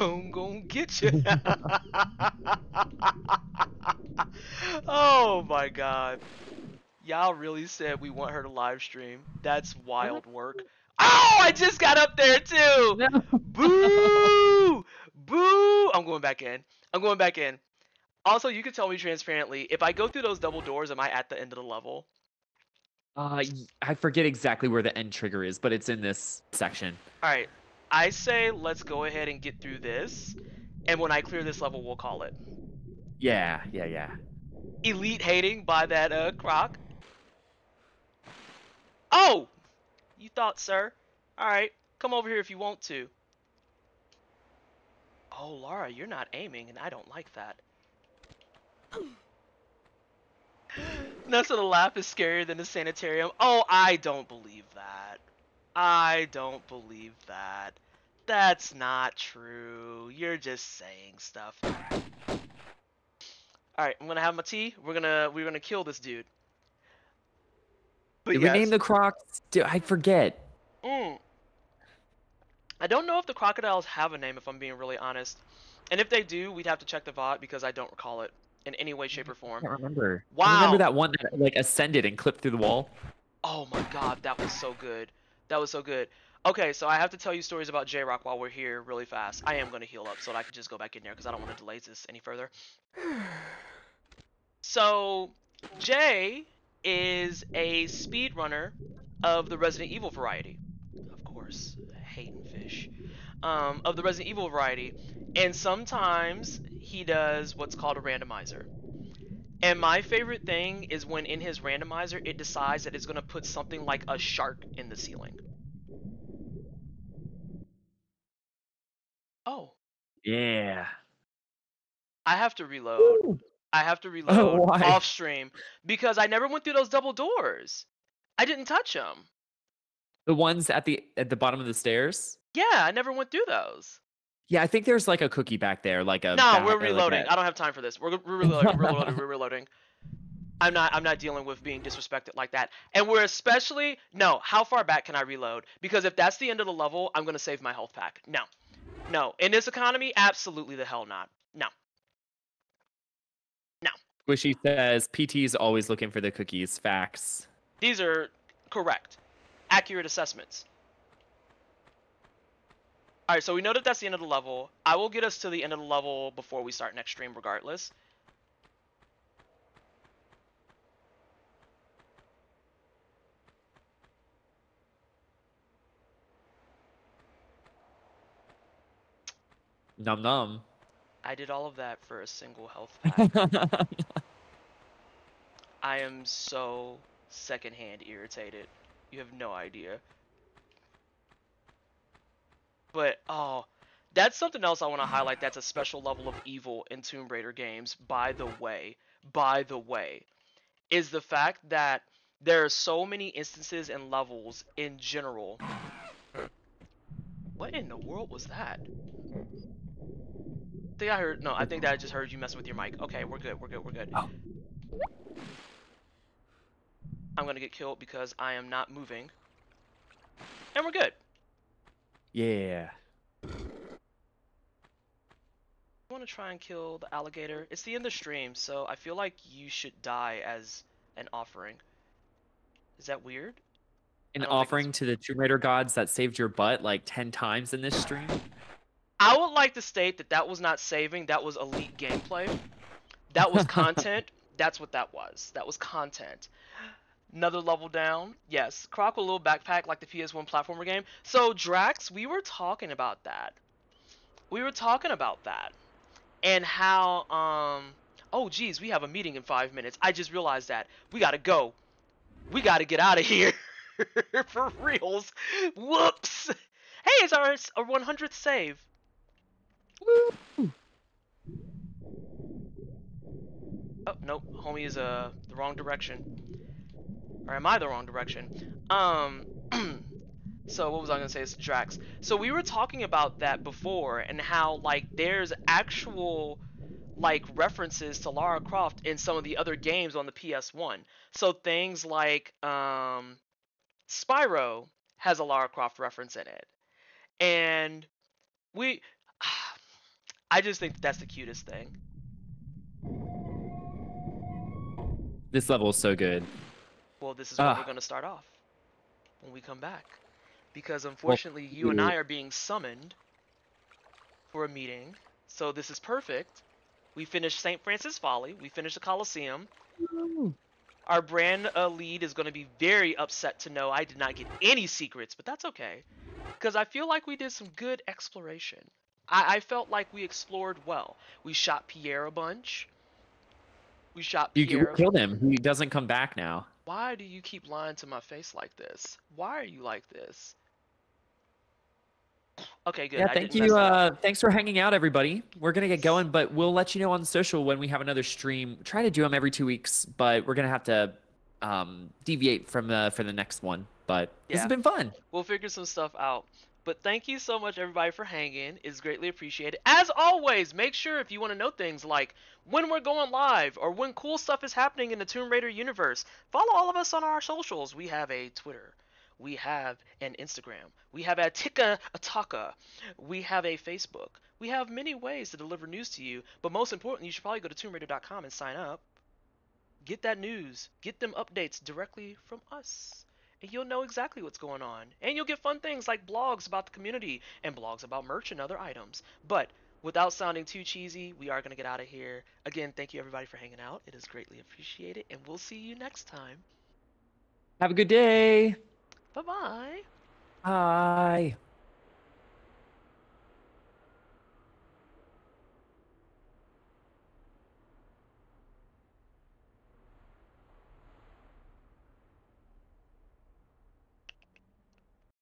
I'm gonna get you. [laughs] oh my god. Y'all really said we want her to live stream. That's wild work. Oh, I just got up there too. [laughs] No. Boo! Boo! I'm going back in. I'm going back in. Also, you can tell me transparently, if I go through those double doors, am I at the end of the level? Uh, I forget exactly where the end trigger is, but it's in this section. Alright, I say let's go ahead and get through this, and when I clear this level, we'll call it. Yeah, yeah, yeah. Elite hating by that, uh, croc. Oh! You thought, sir? Alright, come over here if you want to. Oh, Lara, you're not aiming, and I don't like that. [gasps] Nessa the laugh is scarier than the sanitarium. Oh, I don't believe that. I don't believe that. That's not true. You're just saying stuff. Alright, I'm gonna have my tea. We're gonna we're gonna kill this dude. But Did yes, we name the crocs? Dude, I forget. mm. I don't know if the crocodiles have a name if I'm being really honest. And if they do, we'd have to check the VOD because I don't recall it in any way, shape, or I form. can't remember. I Wow. remember that one that like ascended and clipped through the wall. Oh my god, that was so good. That was so good. Okay, so I have to tell you stories about J-Rock while we're here really fast. I am going to heal up so that I can just go back in there because I don't want to delay this any further. [sighs] So, Jay is a speedrunner of the Resident Evil variety. Of course, hating fish. um, of the Resident Evil variety, and sometimes he does what's called a randomizer. And my favorite thing is when in his randomizer it decides that it's going to put something like a shark in the ceiling. Oh, Yeah. I have to reload. I have to [laughs] reload why? off stream because I never went through those double doors. I didn't touch them. The ones at the at the bottom of the stairs. Yeah, I never went through those. Yeah, I think there's like a cookie back there, like a. No, we're like reloading. a- I don't have time for this. We're, we're reloading. We're reloading. We're reloading. [laughs] I'm not. I'm not dealing with being disrespected like that. And we're especially no. How far back can I reload? Because if that's the end of the level, I'm gonna save my health pack. No, no. In this economy, absolutely the hell not. No. No. Squishy says PT's always looking for the cookies. Facts. These are correct, accurate assessments. All right, so we know that that's the end of the level. I will get us to the end of the level before we start next stream, regardless. Num num. I did all of that for a single health [laughs] pack. I am so secondhand irritated. You have no idea. But oh, that's something else I want to highlight. That's a special level of evil in Tomb Raider games. By the way, by the way, is the fact that there are so many instances and levels in general. What in the world was that? I think I heard. No, I think that I just heard you messing with your mic. Okay, we're good. We're good. We're good. Oh. I'm gonna get killed because I am not moving. And we're good. Yeah. I want to try and kill the alligator. It's the end of the stream, so I feel like you should die as an offering. Is that weird? An I don't think it's- offering to the Tomb Raider gods that saved your butt like ten times in this stream. I would like to state that that was not saving. That was elite gameplay. That was [laughs] content. That's what that was. That was content. Another level down. Yes, Croc with a little backpack like the PS1 platformer game. So Drax, we were talking about that. We were talking about that, and how um. Oh geez, we have a meeting in five minutes. I just realized that. We gotta go. We gotta get out of here. [laughs] For reals. Whoops. Hey, it's our our 100th save. Oh, nope. Homie is uh the wrong direction. Or am I the wrong direction? Um [clears throat] So what was I gonna say? It's Drax. So we were talking about that before and how like there's actual like references to Lara Croft in some of the other games on the PS1. So things like um Spyro has a Lara Croft reference in it. And we [sighs] I just think that's the cutest thing. This level is so good. Well, this is where Ah. we're going to start off when we come back. Because unfortunately, you and I are being summoned for a meeting. So this is perfect. We finished St. Francis Folly. We finished the Coliseum. Our brand uh, lead is going to be very upset to know I did not get any secrets, but that's okay. Because I feel like we did some good exploration. I, I felt like we explored well. We shot Pierre a bunch. We shot Pierre. you killed him. He doesn't come back now. Why do you keep lying to my face like this? Why are you like this? Okay, good. Yeah, thank you. Uh, thanks for hanging out, everybody. We're gonna get going, but we'll let you know on social when we have another stream. Try to do them every two weeks, but we're gonna have to um, deviate from the for the next one. But this has been fun. We'll figure some stuff out. But thank you so much, everybody, for hanging. It's greatly appreciated. As always, make sure if you want to know things like when we're going live or when cool stuff is happening in the Tomb Raider universe, follow all of us on our socials. We have a Twitter. We have an Instagram. We have a Tika Ataka. We have a Facebook. We have many ways to deliver news to you. But most importantly, you should probably go to TombRaider.com and sign up. Get that news. Get them updates directly from us and you'll know exactly what's going on. And you'll get fun things like blogs about the community and blogs about merch and other items. But without sounding too cheesy, we are going to get out of here. Again, thank you everybody for hanging out. It is greatly appreciated, and we'll see you next time. Have a good day. Bye bye. Bye.